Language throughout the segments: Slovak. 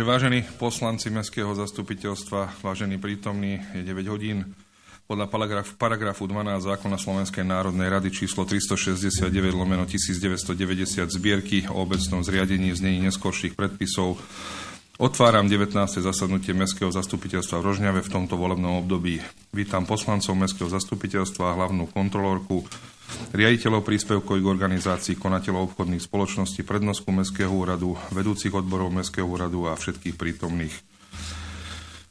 Takže vážení poslanci Mestského zastupiteľstva, vážení prítomní, je 9 hodín. Podľa paragraf, paragrafu 12 zákona Slovenskej národnej rady číslo 369 lomeno 1990 zbierky o obecnom zriadení znení neskorších predpisov Otváram 19. zasadnutie Mestského zastupiteľstva v Rožňave v tomto volebnom období. Vítam poslancov Mestského zastupiteľstva a hlavnú kontrolórku riaditeľov príspevkových organizácií, konateľov obchodných spoločností, prednostku Mestského úradu, vedúcich odborov Mestského úradu a všetkých prítomných.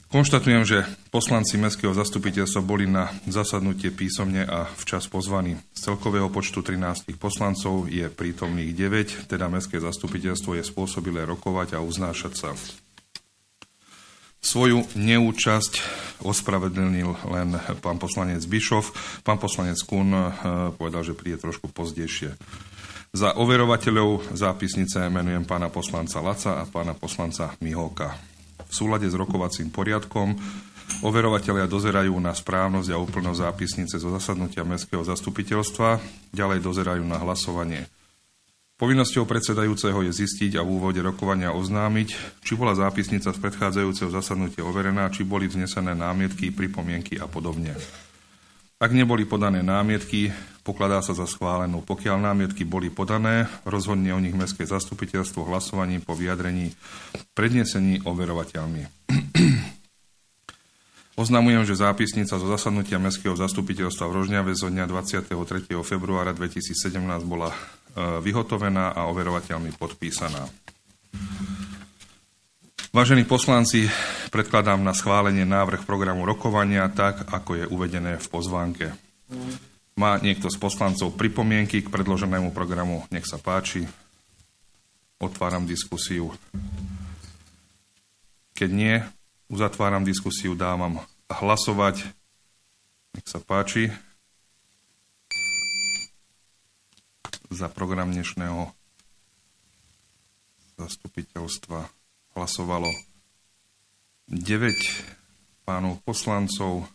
Konštatujem, že poslanci Mestského zastupiteľstva boli na zasadnutie písomne a včas pozvaní. Z celkového počtu 13 poslancov je prítomných 9, teda Mestské zastupiteľstvo je spôsobilé rokovať a uznášať sa. Svoju neúčasť ospravedlnil len pán poslanec Bišov. Pán poslanec Kun eh, povedal, že príde trošku pozdejšie. Za overovateľov zápisnice menujem pána poslanca Laca a pána poslanca Miholka. V súlade s rokovacím poriadkom overovateľia dozerajú na správnosť a úplnosť zápisnice zo zasadnutia Mestského zastupiteľstva, ďalej dozerajú na hlasovanie. Povinnosťou predsedajúceho je zistiť a v úvode rokovania oznámiť, či bola zápisnica z predchádzajúceho zasadnutia overená, či boli vznesené námietky, pripomienky a podobne. Ak neboli podané námietky, pokladá sa za schválenú. Pokiaľ námietky boli podané, rozhodne o nich Mestské zastupiteľstvo hlasovaním po vyjadrení prednesení overovateľmi. Oznamujem, že zápisnica zo zasadnutia Mestského zastupiteľstva v Rožňave zo dňa 23. februára 2017 bola vyhotovená a overovateľmi podpísaná. Vážení poslanci, predkladám na schválenie návrh programu rokovania tak, ako je uvedené v pozvánke. Má niekto z poslancov pripomienky k predloženému programu? Nech sa páči. Otváram diskusiu. Keď nie, uzatváram diskusiu, dávam hlasovať. Nech sa páči. Za program dnešného zastupiteľstva hlasovalo 9 pánov poslancov,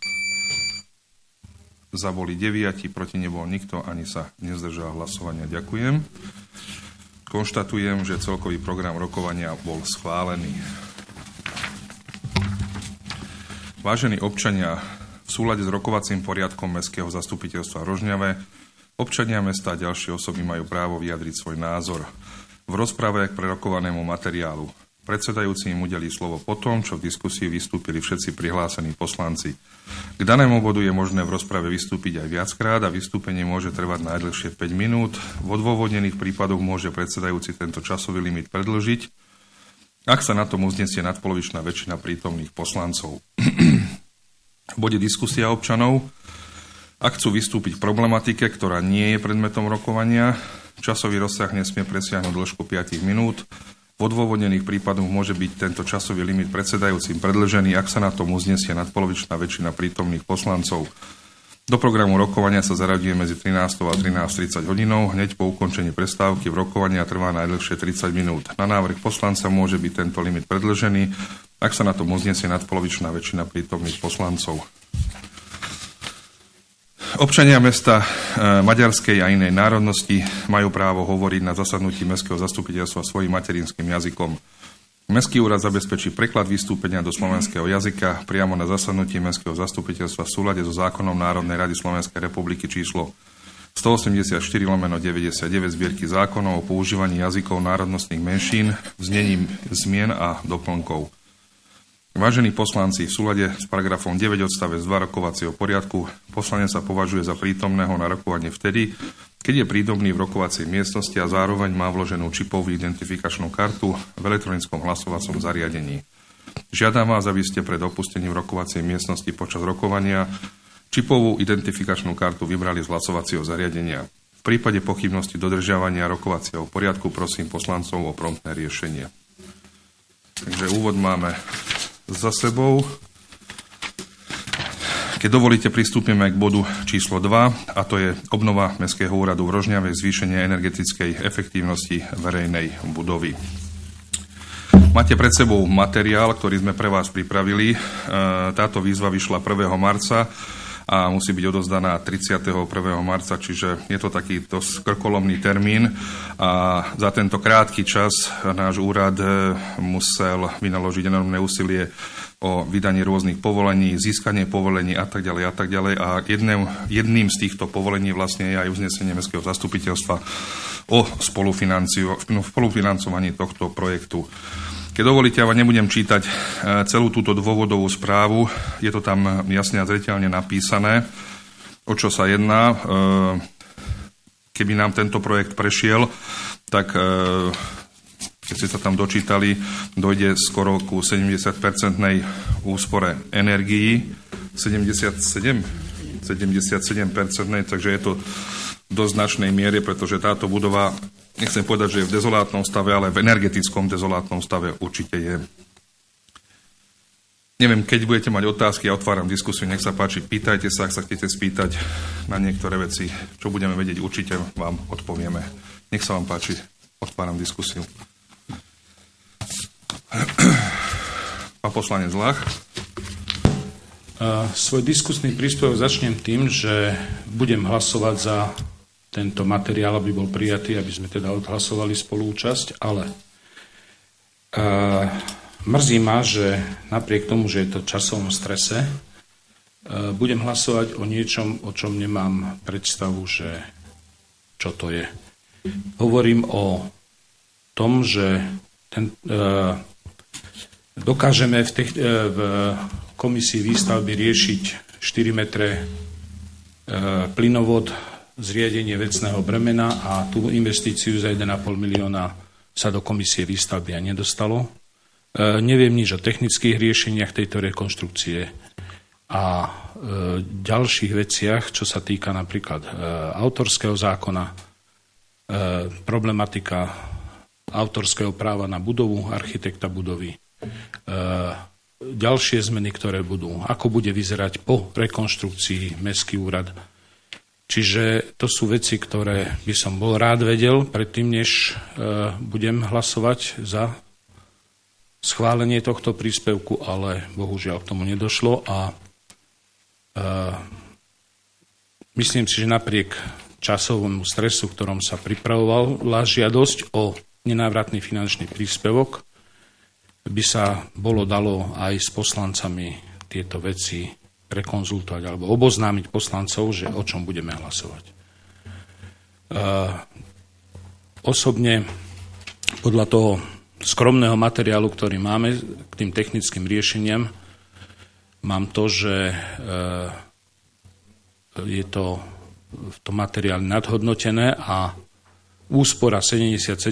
za boli 9, proti nebol nikto, ani sa nezdržal hlasovania. Ďakujem. Konštatujem, že celkový program rokovania bol schválený. Vážení občania, v súlade s rokovacím poriadkom Mestského zastupiteľstva Rožňave Občania mesta a ďalšie osoby majú právo vyjadriť svoj názor. V rozprave k prerokovanému materiálu predsedajúci im udelí slovo po tom, čo v diskusii vystúpili všetci prihlásení poslanci. K danému bodu je možné v rozprave vystúpiť aj viackrát a vystúpenie môže trvať najdlhšie 5 minút. V odôvodnených prípadoch môže predsedajúci tento časový limit predlžiť, ak sa na tom uznesie nadpolovičná väčšina prítomných poslancov. v bode diskusia občanov ak chcú vystúpiť v problematike, ktorá nie je predmetom rokovania, časový rozsah nesmie presiahnuť dĺžku 5 minút. V odôvodnených prípadoch môže byť tento časový limit predsedajúcim predlžený, ak sa na tom uznesie nadpolovičná väčšina prítomných poslancov. Do programu rokovania sa zaraďuje medzi 13. a 13.30 hodinou. Hneď po ukončení prestávky v rokovania trvá najdlhšie 30 minút. Na návrh poslanca môže byť tento limit predlžený, ak sa na tom uznesie nadpolovičná väčšina prítomných poslancov. Občania mesta e, maďarskej a inej národnosti majú právo hovoriť na zasadnutí Mestského zastupiteľstva svojim materinským jazykom. Mestský úrad zabezpečí preklad vystúpenia do slovenského jazyka priamo na zasadnutí Mestského zastupiteľstva v súlade so zákonom Národnej rady Slovenskej republiky číslo 184 lomeno 99 zbierky zákonov o používaní jazykov národnostných menšín, znením zmien a doplnkov. Vážení poslanci, v súlade s paragrafom 9 odstavec 2 rokovacieho poriadku poslanec sa považuje za prítomného na rokovanie vtedy, keď je prítomný v rokovacej miestnosti a zároveň má vloženú čipovú identifikačnú kartu v elektronickom hlasovacom zariadení. Žiadam vás, aby ste pred opustením rokovacej miestnosti počas rokovania čipovú identifikačnú kartu vybrali z hlasovacieho zariadenia. V prípade pochybnosti dodržiavania rokovacieho poriadku prosím poslancov o promptné riešenie. Takže úvod máme za sebou. Keď dovolíte, pristúpime k bodu číslo 2, a to je obnova Mestského úradu v Rožňave, zvýšenie energetickej efektívnosti verejnej budovy. Máte pred sebou materiál, ktorý sme pre vás pripravili. E, táto výzva vyšla 1. marca a musí byť odozdaná 31. marca, čiže je to taký dosť krkolomný termín a za tento krátky čas náš úrad e, musel vynaložiť enormné úsilie o vydanie rôznych povolení, získanie povolení a tak ďalej a tak ďalej. A jedným, jedným z týchto povolení vlastne je aj uznesenie Mestského zastupiteľstva o spolufinancovaní tohto projektu. Keď dovolíte, ja nebudem čítať e, celú túto dôvodovú správu, je to tam jasne a zreteľne napísané, o čo sa jedná. E, keby nám tento projekt prešiel, tak e, keď ste sa tam dočítali, dojde skoro ku 70-percentnej úspore energií. 77? 77-percentnej, takže je to dosť značnej miere, pretože táto budova nechcem povedať, že je v dezolátnom stave, ale v energetickom dezolátnom stave určite je. Neviem, keď budete mať otázky, ja otváram diskusiu, nech sa páči, pýtajte sa, ak sa chcete spýtať na niektoré veci, čo budeme vedieť, určite vám odpovieme. Nech sa vám páči, otváram diskusiu. Pán poslanec Lach. Svoj diskusný príspevok začnem tým, že budem hlasovať za tento materiál, aby bol prijatý, aby sme teda odhlasovali spolúčasť, ale uh, mrzí ma, že napriek tomu, že je to časovom strese, uh, budem hlasovať o niečom, o čom nemám predstavu, že čo to je. Hovorím o tom, že ten, uh, dokážeme v, tech, v komisii výstavby riešiť 4 metre plynovod zriadenie vecného bremena a tú investíciu za 1,5 milióna sa do komisie výstavby a nedostalo. E, neviem nič o technických riešeniach tejto rekonštrukcie a e, ďalších veciach, čo sa týka napríklad e, autorského zákona, e, problematika autorského práva na budovu, architekta budovy, e, ďalšie zmeny, ktoré budú, ako bude vyzerať po rekonštrukcii Mestský úrad, Čiže to sú veci, ktoré by som bol rád vedel predtým, než e, budem hlasovať za schválenie tohto príspevku, ale bohužiaľ k tomu nedošlo a e, myslím si, že napriek časovému stresu, ktorom sa pripravovala žiadosť o nenávratný finančný príspevok, by sa bolo dalo aj s poslancami tieto veci prekonzultovať alebo oboznámiť poslancov, že o čom budeme hlasovať. Uh, osobne podľa toho skromného materiálu, ktorý máme k tým technickým riešeniam, mám to, že uh, je to v tom materiáli nadhodnotené a úspora 77%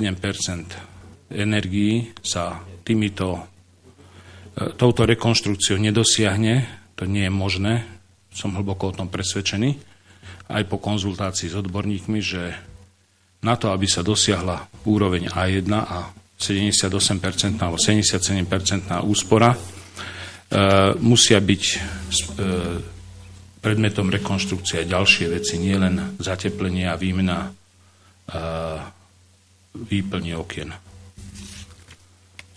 energií sa týmito, e, touto rekonštrukciou nedosiahne to nie je možné, som hlboko o tom presvedčený, aj po konzultácii s odborníkmi, že na to, aby sa dosiahla úroveň A1 a 78% alebo 77% úspora, e, musia byť e, predmetom rekonštrukcie aj ďalšie veci, nielen zateplenie a výmena e, výplne okien.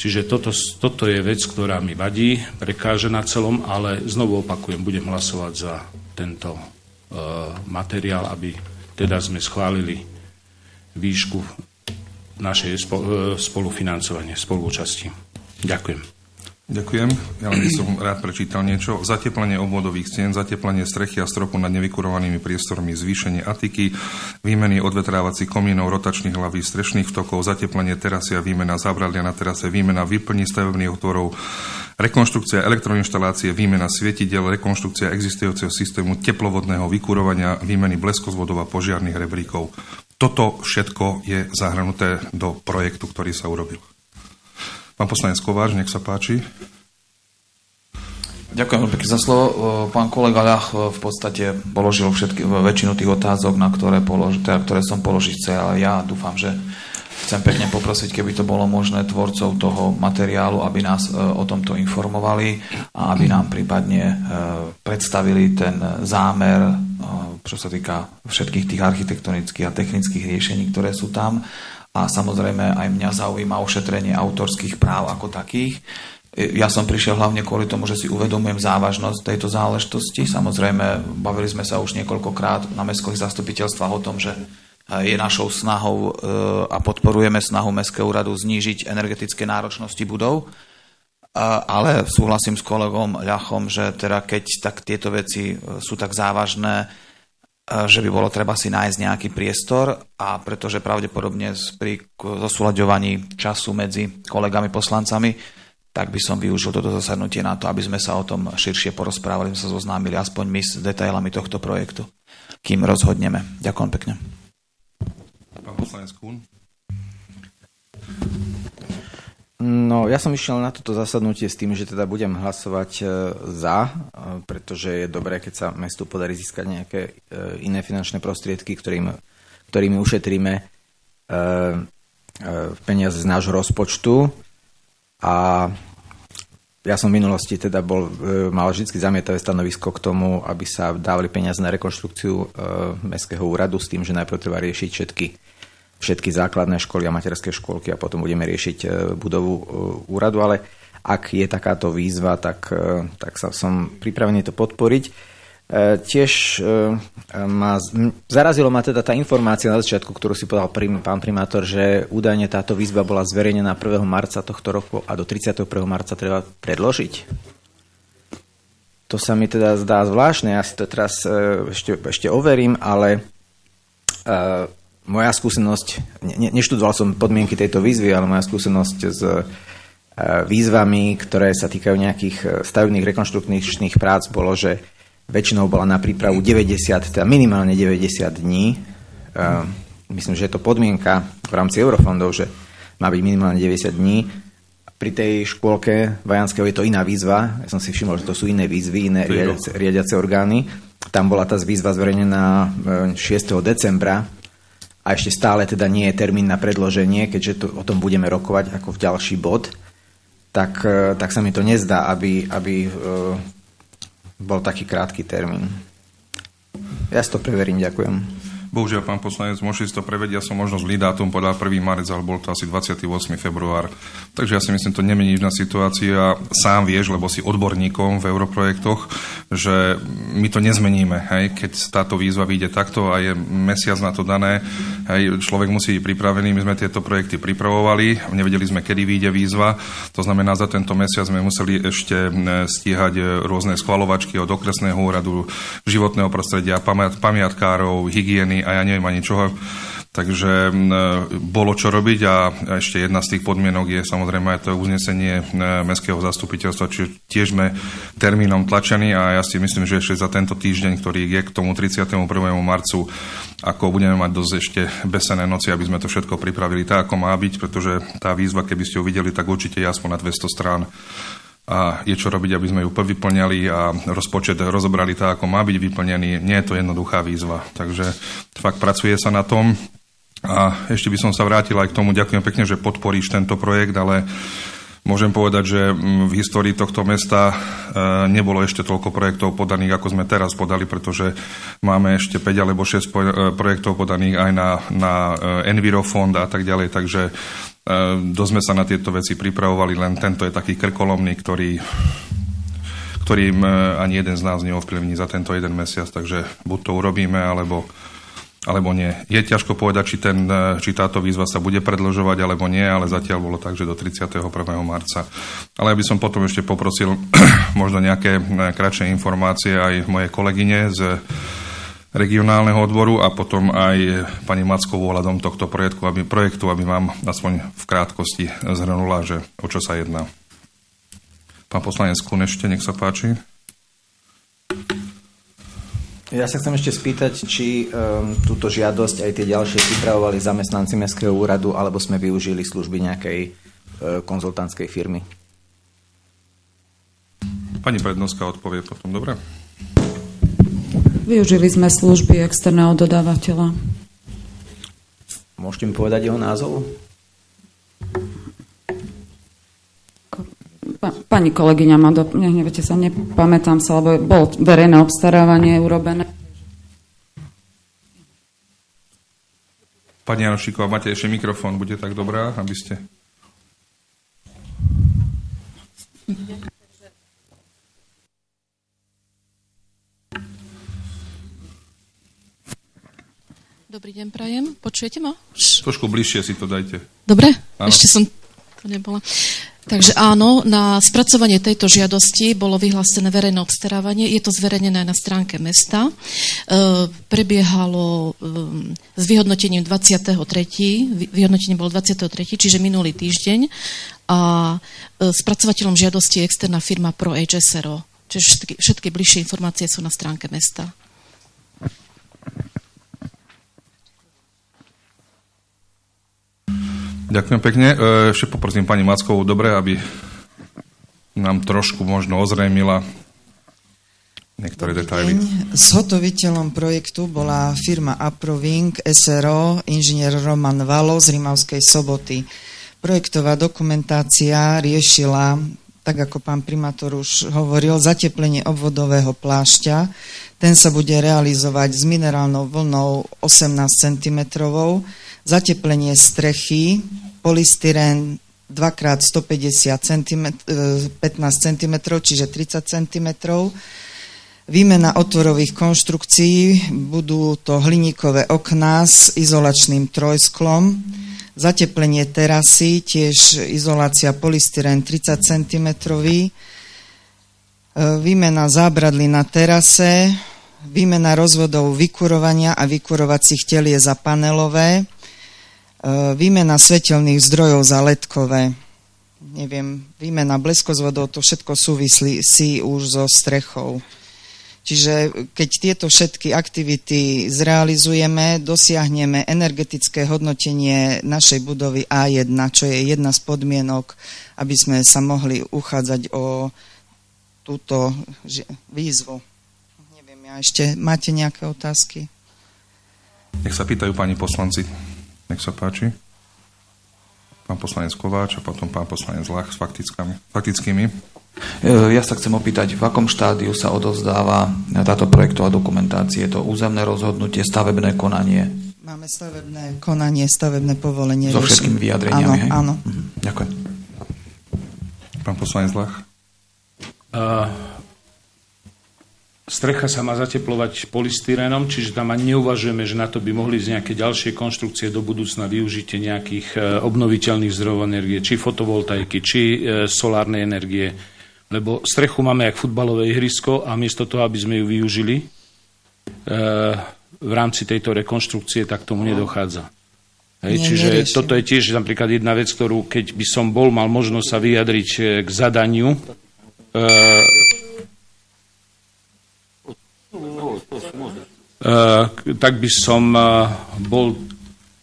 Čiže toto, toto je vec, ktorá mi vadí, prekáže na celom, ale znovu opakujem, budem hlasovať za tento e, materiál, aby teda sme schválili výšku našej e, spolufinancovanie, spolúčasti. Ďakujem. Ďakujem. Ja len by som rád prečítal niečo. Zateplenie obvodových stien, zateplenie strechy a stropu nad nevykurovanými priestormi, zvýšenie atiky, výmeny odvetrávacích komínov, rotačných hlaví, strešných vtokov, zateplenie terasy a výmena zábradlia na terase, výmena vyplní stavebných otvorov, rekonštrukcia elektroinštalácie, výmena svietidel, rekonštrukcia existujúceho systému teplovodného vykurovania, výmeny bleskozvodov a požiarných rebríkov. Toto všetko je zahrnuté do projektu, ktorý sa urobil. Pán poslanec Kováč, nech sa páči. Ďakujem pekne za slovo. Pán kolega Ľach v podstate položil všetky, väčšinu tých otázok, na ktoré, polož, teda, ktoré som položiť chcel, ale ja dúfam, že chcem pekne poprosiť, keby to bolo možné tvorcov toho materiálu, aby nás o tomto informovali a aby nám prípadne predstavili ten zámer, čo sa týka všetkých tých architektonických a technických riešení, ktoré sú tam a samozrejme aj mňa zaujíma ošetrenie autorských práv ako takých. Ja som prišiel hlavne kvôli tomu, že si uvedomujem závažnosť tejto záležitosti. Samozrejme, bavili sme sa už niekoľkokrát na mestských zastupiteľstvách o tom, že je našou snahou a podporujeme snahu Mestského úradu znížiť energetické náročnosti budov. Ale súhlasím s kolegom Ľachom, že teda keď tak tieto veci sú tak závažné, že by bolo treba si nájsť nejaký priestor a pretože pravdepodobne pri zosúľaďovaní času medzi kolegami poslancami, tak by som využil toto zasadnutie na to, aby sme sa o tom širšie porozprávali, sme sa zoznámili aspoň my s detailami tohto projektu, kým rozhodneme. Ďakujem pekne. Pán poslanec Kuhn. No, ja som išiel na toto zasadnutie s tým, že teda budem hlasovať e, za, e, pretože je dobré, keď sa mestu podarí získať nejaké e, iné finančné prostriedky, ktorým, ktorými ušetríme peniaze z nášho rozpočtu. A ja som v minulosti teda bol, mal vždy zamietavé stanovisko k tomu, aby sa dávali peniaze na rekonštrukciu mestského úradu s tým, že najprv treba riešiť všetky všetky základné školy a materské školky a potom budeme riešiť e, budovu e, úradu, ale ak je takáto výzva, tak, e, tak sa, som pripravený to podporiť. Tiež ma, zarazilo ma teda tá informácia na začiatku, ktorú si povedal pán primátor, že údajne táto výzva bola zverejnená 1. marca tohto roku a do 31. marca treba predložiť. To sa mi teda zdá zvláštne, ja si to teraz ešte, ešte overím, ale moja skúsenosť, ne, neštudoval som podmienky tejto výzvy, ale moja skúsenosť s e, výzvami, ktoré sa týkajú nejakých e, stavebných rekonštruktívnych prác, bolo, že väčšinou bola na prípravu 90, teda minimálne 90 dní. E, myslím, že je to podmienka v rámci eurofondov, že má byť minimálne 90 dní. Pri tej škôlke Vajanského je to iná výzva. Ja som si všimol, že to sú iné výzvy, iné riadiace, riadiace orgány. Tam bola tá výzva zverejnená 6. decembra a ešte stále teda nie je termín na predloženie, keďže to, o tom budeme rokovať ako v ďalší bod, tak, e, tak sa mi to nezdá, aby, aby e, bol taký krátky termín. Ja si to preverím, ďakujem. Bohužiaľ, pán poslanec, môžete to prevedieť, ja som možno zlý dátum podľa 1. marec, ale bol to asi 28. február. Takže ja si myslím, to nemení na situácia. Sám vieš, lebo si odborníkom v europrojektoch, že my to nezmeníme. Hej? Keď táto výzva vyjde takto a je mesiac na to dané, hej, človek musí byť pripravený. My sme tieto projekty pripravovali, nevedeli sme, kedy vyjde výzva. To znamená, za tento mesiac sme museli ešte stíhať rôzne schvalovačky od okresného úradu, životného prostredia, pamiatkárov, hygieny a ja neviem ani čoho. Takže bolo čo robiť a ešte jedna z tých podmienok je samozrejme aj to uznesenie Mestského zastupiteľstva, čiže tiež sme termínom tlačení a ja si myslím, že ešte za tento týždeň, ktorý je k tomu 31. marcu, ako budeme mať dosť ešte besené noci, aby sme to všetko pripravili tak, ako má byť, pretože tá výzva, keby ste ju videli, tak určite je aspoň na 200 strán a je čo robiť, aby sme ju vyplňali a rozpočet rozobrali tak, ako má byť vyplnený. Nie je to jednoduchá výzva. Takže fakt pracuje sa na tom. A ešte by som sa vrátil aj k tomu, ďakujem pekne, že podporíš tento projekt, ale môžem povedať, že v histórii tohto mesta e, nebolo ešte toľko projektov podaných, ako sme teraz podali, pretože máme ešte 5 alebo 6 e, projektov podaných aj na, na e, Envirofond a tak ďalej, takže dosť sme sa na tieto veci pripravovali, len tento je taký krkolomný, ktorý, ktorým e, ani jeden z nás neovplyvní za tento jeden mesiac, takže buď to urobíme, alebo, alebo nie. Je ťažko povedať, či, ten, e, či táto výzva sa bude predložovať, alebo nie, ale zatiaľ bolo tak, že do 31. marca. Ale ja by som potom ešte poprosil možno nejaké e, kratšie informácie aj moje kolegyne z regionálneho odboru a potom aj pani Mackou ohľadom tohto projektu aby, projektu, aby vám aspoň v krátkosti zhrnula, že o čo sa jedná. Pán poslanec Kunešte, nech sa páči. Ja sa chcem ešte spýtať, či um, túto žiadosť aj tie ďalšie pripravovali zamestnanci Mestského úradu, alebo sme využili služby nejakej uh, konzultantskej firmy. Pani prednoska odpovie potom, dobre? Využili sme služby externého dodávateľa. Môžete mi povedať jeho názov? Pani kolegyňa ma do... Nehnevete sa, nepamätám sa, lebo bolo verejné obstarávanie urobené. Pani Janošíková, máte ešte mikrofón, bude tak dobrá, aby ste... Dobrý deň, prajem. Počujete ma? Trošku bližšie si to dajte. Dobre? Áno. Ešte som to nebola. Takže áno, na spracovanie tejto žiadosti bolo vyhlásené verejné obstarávanie. Je to zverejnené na stránke mesta. E, prebiehalo e, s vyhodnotením 23. Vy- Vyhodnotenie bolo 23. čiže minulý týždeň. A e, spracovateľom žiadosti je externá firma Pro HSRO. Čiže všetky, všetky bližšie informácie sú na stránke mesta. Ďakujem pekne. E, Ešte poprosím pani Mackovú, dobre, aby nám trošku možno ozrejmila niektoré Dobrý detaily. deň. Zhotoviteľom projektu bola firma Approving SRO, inžinier Roman Valo z Rimavskej soboty. Projektová dokumentácia riešila, tak ako pán primátor už hovoril, zateplenie obvodového plášťa. Ten sa bude realizovať s minerálnou vlnou 18 cm, zateplenie strechy, polystyrén 2x150 cm, e, 15 cm, čiže 30 cm, Výmena otvorových konštrukcií, budú to hliníkové okná s izolačným trojsklom, zateplenie terasy, tiež izolácia polystyren 30 cm, výmena zábradly na terase, výmena rozvodov vykurovania a vykurovacích telie za panelové, e, výmena svetelných zdrojov za letkové, neviem, výmena bleskozvodov, to všetko súvislí si už so strechou. Čiže keď tieto všetky aktivity zrealizujeme, dosiahneme energetické hodnotenie našej budovy A1, čo je jedna z podmienok, aby sme sa mohli uchádzať o túto výzvu. Neviem, ja ešte máte nejaké otázky? Nech sa pýtajú pani poslanci. Nech sa páči. Pán poslanec Kováč a potom pán poslanec Lach s faktickými. E, Ja sa chcem opýtať, v akom štádiu sa odovzdáva táto projektová dokumentácia? Je to územné rozhodnutie, stavebné konanie Máme stavebné konanie, stavebné povolenie. so všetkými vyjadreniami? Áno, hej? áno. Mhm, Ďakujem. Pán poslanec Lach. A strecha sa má zateplovať polystyrénom, čiže tam ani neuvažujeme, že na to by mohli z nejaké ďalšie konštrukcie do budúcna využitie nejakých e, obnoviteľných zdrojov energie, či fotovoltaiky, či e, solárnej energie. Lebo strechu máme jak futbalové ihrisko a miesto toho, aby sme ju využili e, v rámci tejto rekonštrukcie, tak tomu nedochádza. Hej, Nie, čiže neriešim. toto je tiež napríklad jedna vec, ktorú keď by som bol, mal možnosť sa vyjadriť e, k zadaniu, e, Eh, tak by som eh, bol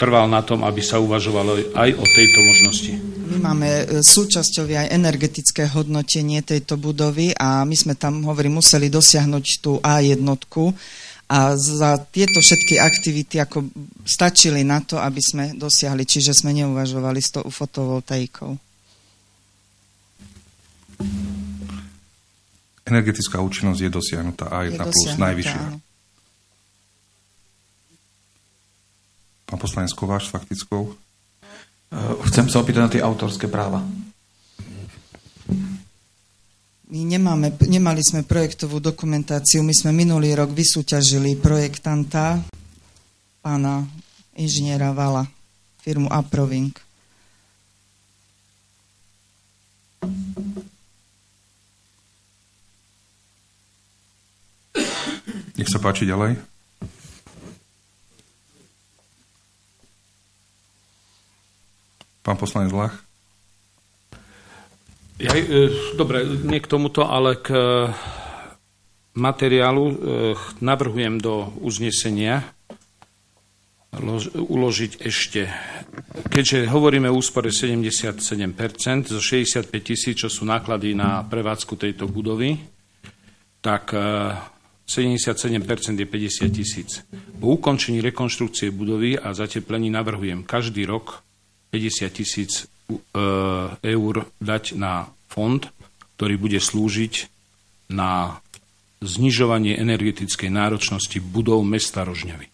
trval na tom, aby sa uvažovalo aj o tejto možnosti. My máme e, súčasťou aj energetické hodnotenie tejto budovy a my sme tam, hovorím, museli dosiahnuť tú A1 a za tieto všetky aktivity ako stačili na to, aby sme dosiahli, čiže sme neuvažovali s tou fotovoltaikou. Energetická účinnosť je dosiahnutá A1 Je plus najvyššia. áno. Pán poslanec Kováč s faktickou. E, Chcem sa opýtať na tie autorské práva. My nemáme, nemali sme projektovú dokumentáciu, my sme minulý rok vysúťažili projektanta pána inžiniera Vala, firmu Approving. Nech sa páči ďalej. Pán poslanec Lach. Ja, e, dobre, nie k tomuto, ale k e, materiálu e, navrhujem do uznesenia lož, uložiť ešte, keďže hovoríme o úspore 77%, zo 65 tisíc, čo sú náklady na prevádzku tejto budovy, tak e, 77% je 50 tisíc. Po ukončení rekonštrukcie budovy a zateplení navrhujem každý rok 50 tisíc e, eur dať na fond, ktorý bude slúžiť na znižovanie energetickej náročnosti budov mesta Rožňavy.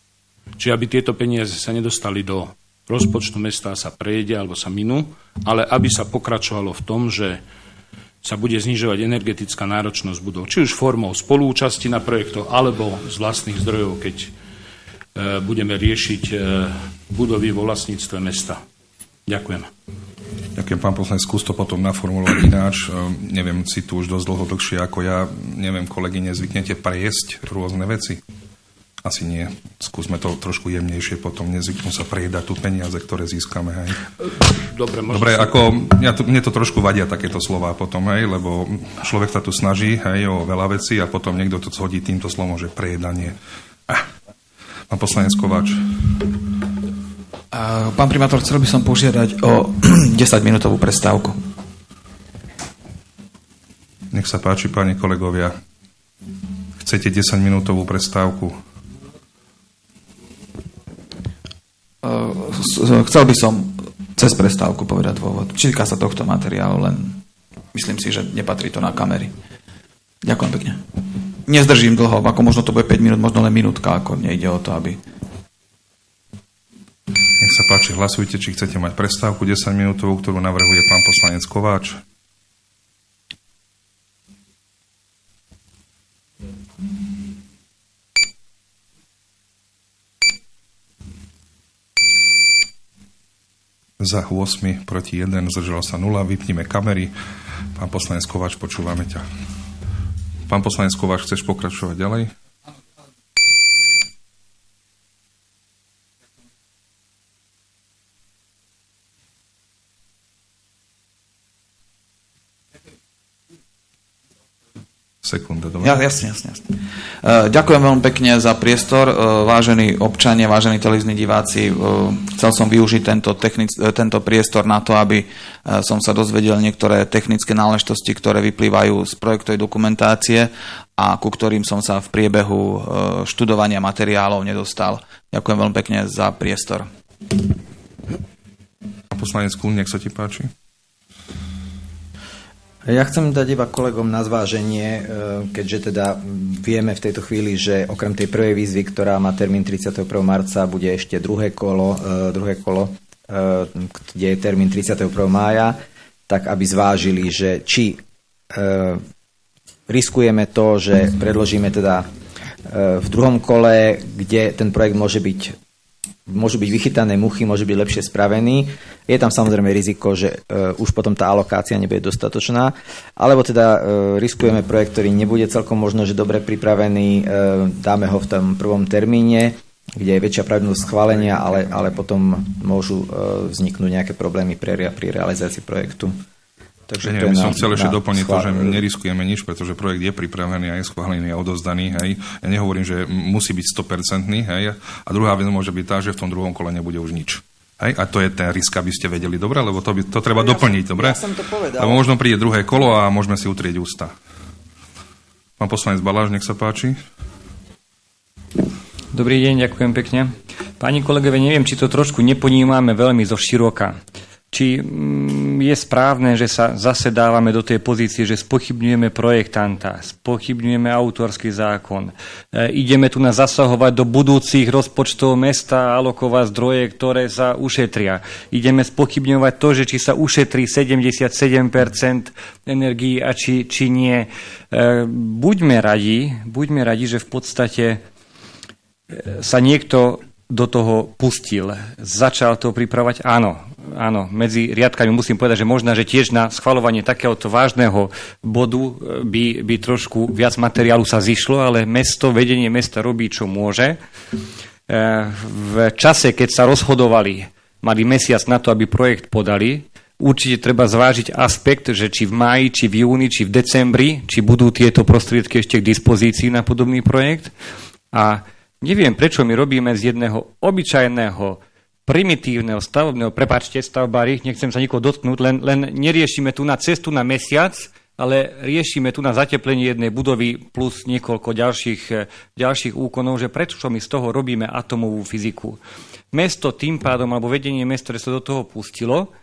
Čiže aby tieto peniaze sa nedostali do rozpočtu mesta sa prejedia alebo sa minú, ale aby sa pokračovalo v tom, že sa bude znižovať energetická náročnosť budov. Či už formou spolúčasti na projektoch, alebo z vlastných zdrojov, keď e, budeme riešiť e, budovy vo vlastníctve mesta. Ďakujem. Ďakujem, pán poslanec, skús to potom naformulovať ináč. E, neviem, si tu už dosť dlho dlhšie ako ja. Neviem, kolegyne, zvyknete prejesť rôzne veci? Asi nie. Skúsme to trošku jemnejšie, potom nezvyknú sa prejedať tu peniaze, ktoré získame. Hej. Dobre, Dobre ako, ja to, mne to trošku vadia takéto slova potom, hej, lebo človek sa tu snaží hej, o veľa vecí a potom niekto to hodí týmto slovom, že prejedanie. Ah. Pán poslanec Kováč. Pán primátor, chcel by som požiadať o 10-minútovú prestávku. Nech sa páči, páni kolegovia. Chcete 10-minútovú prestávku? Chcel by som cez prestávku povedať dôvod. Číka sa tohto materiálu, len myslím si, že nepatrí to na kamery. Ďakujem pekne. Nezdržím dlho, ako možno to bude 5 minút, možno len minútka, ako nejde o to, aby... Nech sa páči, hlasujte, či chcete mať prestávku 10 minútovú, ktorú navrhuje pán poslanec Kováč. za 8 proti 1, zdržalo sa 0, vypnime kamery. Pán poslanec Kováč, počúvame ťa. Pán poslanec Kováč, chceš pokračovať ďalej? Sekunda, dobre. Ja, jasne, jasne, jasne. Uh, ďakujem veľmi pekne za priestor, uh, vážení občania, vážení televízni diváci. Uh, chcel som využiť tento, technic, tento priestor na to, aby som sa dozvedel niektoré technické náležitosti, ktoré vyplývajú z projektovej dokumentácie a ku ktorým som sa v priebehu študovania materiálov nedostal. Ďakujem veľmi pekne za priestor. Poslanec nech sa ti páči. Ja chcem dať iba kolegom na zváženie, e, keďže teda vieme v tejto chvíli, že okrem tej prvej výzvy, ktorá má termín 31. marca, bude ešte druhé kolo, e, druhé kolo e, kde je termín 31. mája, tak aby zvážili, že či riskujeme to, že predložíme teda v druhom kole, kde ten projekt môže byť môžu byť vychytané muchy, môže byť lepšie spravený. Je tam samozrejme riziko, že uh, už potom tá alokácia nebude dostatočná, alebo teda uh, riskujeme projekt, ktorý nebude celkom možno, že dobre pripravený, uh, dáme ho v tom prvom termíne, kde je väčšia pravdnosť schválenia, ale, ale potom môžu uh, vzniknúť nejaké problémy pre, pri realizácii projektu. Takže nie, by som chcel ešte doplniť to, že neriskujeme nič, pretože projekt je pripravený a je schválený a odozdaný. Hej. Ja nehovorím, že musí byť 100%, hej. A druhá vec môže byť tá, že v tom druhom kole nebude už nič. Hej, a to je ten risk, aby ste vedeli, dobre? Lebo to, by, to treba ja doplniť, som, dobre? Ja som to povedal. Lebo možno príde druhé kolo a môžeme si utrieť ústa. Pán poslanec Baláš, nech sa páči. Dobrý deň, ďakujem pekne. Pani kolegovia, neviem, či to trošku neponímame veľmi zo široka či mm, je správne, že sa zase dávame do tej pozície, že spochybňujeme projektanta, spochybňujeme autorský zákon, e, ideme tu na zasahovať do budúcich rozpočtov mesta a alokovať zdroje, ktoré sa ušetria. Ideme spochybňovať to, že či sa ušetrí 77% energií a či, či nie. E, buďme radi, buďme radi, že v podstate e, sa niekto do toho pustil, začal to pripravať, áno, áno, medzi riadkami musím povedať, že možno, že tiež na schvalovanie takéhoto vážneho bodu e, by, by trošku viac materiálu sa zišlo, ale mesto, vedenie mesta robí, čo môže. E, v čase, keď sa rozhodovali, mali mesiac na to, aby projekt podali, určite treba zvážiť aspekt, že či v máji, či v júni, či v decembri, či budú tieto prostriedky ešte k dispozícii na podobný projekt. A Neviem, prečo my robíme z jedného obyčajného, primitívneho stavebného, prepačte stavbári, nechcem sa nikoho dotknúť, len, len neriešime tu na cestu na mesiac, ale riešime tu na zateplenie jednej budovy plus niekoľko ďalších, ďalších úkonov, že prečo my z toho robíme atomovú fyziku. Mesto tým pádom, alebo vedenie mesta, ktoré sa do toho pustilo,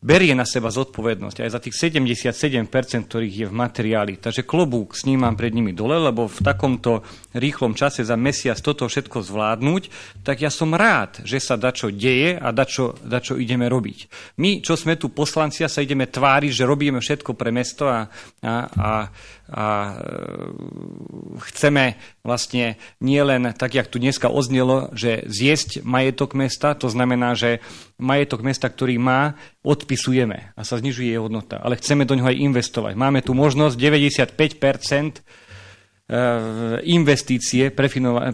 berie na seba zodpovednosť aj za tých 77%, ktorých je v materiáli. Takže klobúk snímam pred nimi dole, lebo v takomto rýchlom čase za mesiac toto všetko zvládnuť, tak ja som rád, že sa dačo deje a dačo, dačo ideme robiť. My, čo sme tu poslanci, sa ideme tváriť, že robíme všetko pre mesto a, a, a a e, chceme vlastne nie len, tak jak tu dneska oznelo, že zjesť majetok mesta, to znamená, že majetok mesta, ktorý má, odpisujeme a sa znižuje jeho hodnota, ale chceme do neho aj investovať. Máme tu možnosť 95% e, investície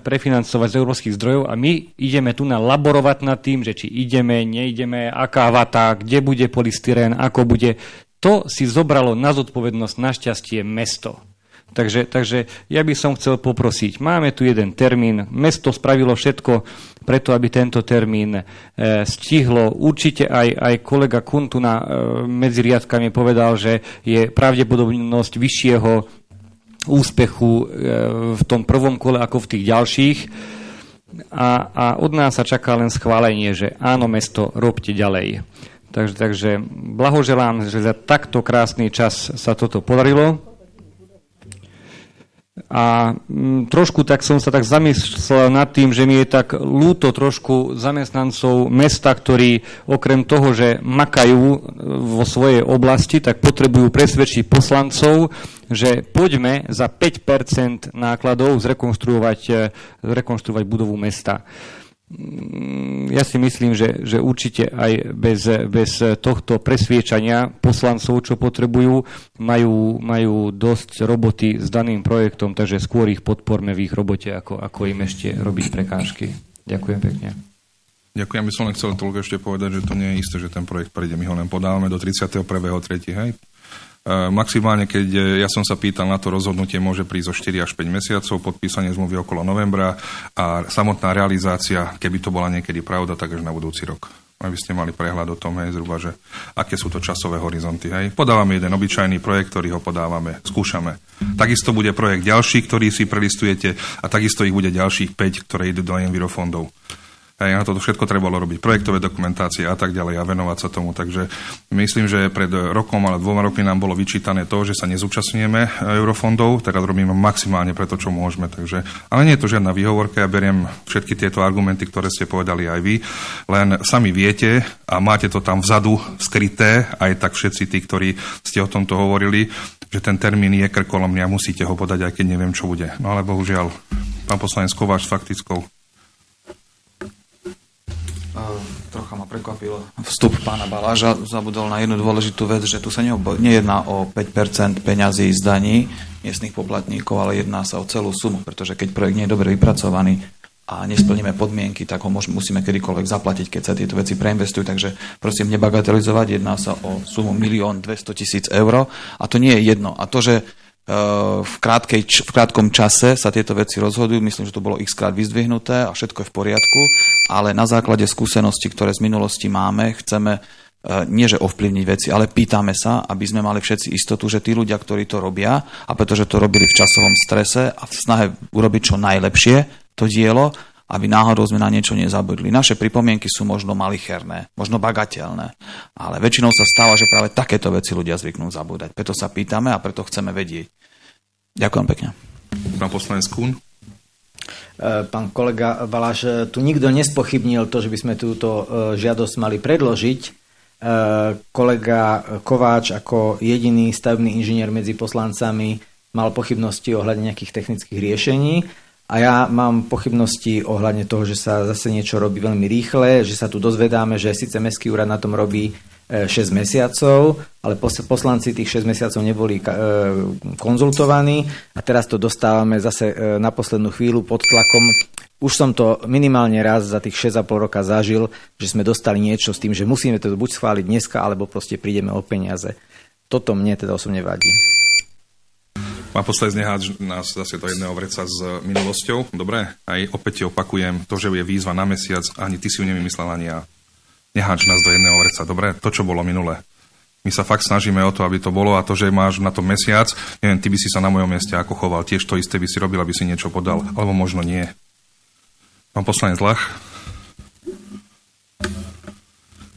prefinancovať z európskych zdrojov a my ideme tu na laborovať nad tým, že či ideme, neideme, aká vata, kde bude polystyrén, ako bude to si zobralo na zodpovednosť našťastie mesto. Takže, takže ja by som chcel poprosiť, máme tu jeden termín, mesto spravilo všetko preto, aby tento termín e, stihlo. Určite aj, aj kolega Kuntuna e, medzi riadkami povedal, že je pravdepodobnosť vyššieho úspechu e, v tom prvom kole ako v tých ďalších. A, a od nás sa čaká len schválenie, že áno, mesto, robte ďalej. Takže, takže blahoželám, že za takto krásny čas sa toto podarilo. A m, mm, trošku tak som sa tak zamyslel nad tým, že mi je tak lúto trošku zamestnancov mesta, ktorí okrem toho, že makajú vo svojej oblasti, tak potrebujú presvedčiť poslancov, že poďme za 5% nákladov zrekonštruovať, zrekonštruovať budovu mesta. Mm, ja si myslím, že, že určite aj bez, bez tohto presviečania poslancov, čo potrebujú, majú, majú dosť roboty s daným projektom, takže skôr ich podporme v ich robote, ako, ako im ešte robiť prekážky. Ďakujem pekne. Ďakujem, by som len chcel toľko ešte povedať, že to nie je isté, že ten projekt prejde. My ho len podávame do 31.3. Hej? E, maximálne, keď e, ja som sa pýtal na to rozhodnutie, môže prísť o 4 až 5 mesiacov, podpísanie zmluvy okolo novembra a samotná realizácia, keby to bola niekedy pravda, tak až na budúci rok. Aby ste mali prehľad o tom, hej, zhruba, že aké sú to časové horizonty. Hej. Podávame jeden obyčajný projekt, ktorý ho podávame, skúšame. Takisto bude projekt ďalší, ktorý si prelistujete a takisto ich bude ďalších 5, ktoré idú do Envirofondov. Hej, na toto všetko trebalo robiť, projektové dokumentácie a tak ďalej a venovať sa tomu. Takže myslím, že pred rokom, ale dvoma rokmi nám bolo vyčítané to, že sa nezúčastňujeme eurofondov, teraz robíme maximálne preto, čo môžeme. Takže, ale nie je to žiadna výhovorka, ja beriem všetky tieto argumenty, ktoré ste povedali aj vy, len sami viete a máte to tam vzadu skryté, aj tak všetci tí, ktorí ste o tomto hovorili, že ten termín je krkolomný a musíte ho podať, aj keď neviem, čo bude. No ale bohužiaľ, pán poslanec Kováč s faktickou. Trocha ma prekvapil vstup pána Baláža. Zabudol na jednu dôležitú vec, že tu sa nejedná o 5% peňazí z daní miestnych poplatníkov, ale jedná sa o celú sumu, pretože keď projekt nie je dobre vypracovaný a nesplníme podmienky, tak ho musíme kedykoľvek zaplatiť, keď sa tieto veci preinvestujú. Takže prosím nebagatelizovať, jedná sa o sumu 1 200 tisíc eur a to nie je jedno. A to, že v, krátkej, v krátkom čase sa tieto veci rozhodujú. Myslím, že to bolo x krát vyzdvihnuté a všetko je v poriadku, ale na základe skúseností, ktoré z minulosti máme, chceme e, nie že ovplyvniť veci, ale pýtame sa, aby sme mali všetci istotu, že tí ľudia, ktorí to robia, a pretože to robili v časovom strese a v snahe urobiť čo najlepšie to dielo, aby náhodou sme na niečo nezabudli. Naše pripomienky sú možno malicherné, možno bagateľné, ale väčšinou sa stáva, že práve takéto veci ľudia zvyknú zabúdať. Preto sa pýtame a preto chceme vedieť. Ďakujem pekne. Pán poslanec Kuhn. E, pán kolega Baláš, e, tu nikto nespochybnil to, že by sme túto e, žiadosť mali predložiť. Kolega Kováč ako jediný stavebný inžinier medzi poslancami mal pochybnosti ohľadne nejakých technických riešení a ja mám pochybnosti ohľadne toho, že sa zase niečo robí veľmi rýchle, že sa tu dozvedáme, že síce Mestský úrad na tom robí 6 e, mesiacov, ale poslanci tých 6 mesiacov neboli e, konzultovaní a teraz to dostávame zase e, na poslednú chvíľu pod tlakom. Už som to minimálne raz za tých 6,5 roka zažil, že sme dostali niečo s tým, že musíme to buď schváliť dneska, alebo proste prídeme o peniaze. Toto mne teda osobne vadí. Pán poslanec neháč nás zase do jedného vreca s minulosťou. Dobre, aj opäť opakujem, to, že je výzva na mesiac, ani ty si ju nevymyslel, ani ja. Neháč nás do jedného vreca. Dobre, to, čo bolo minule. My sa fakt snažíme o to, aby to bolo a to, že máš na to mesiac, neviem, ty by si sa na mojom mieste ako choval, tiež to isté by si robil, aby si niečo podal, alebo možno nie. Pán poslanec Lach.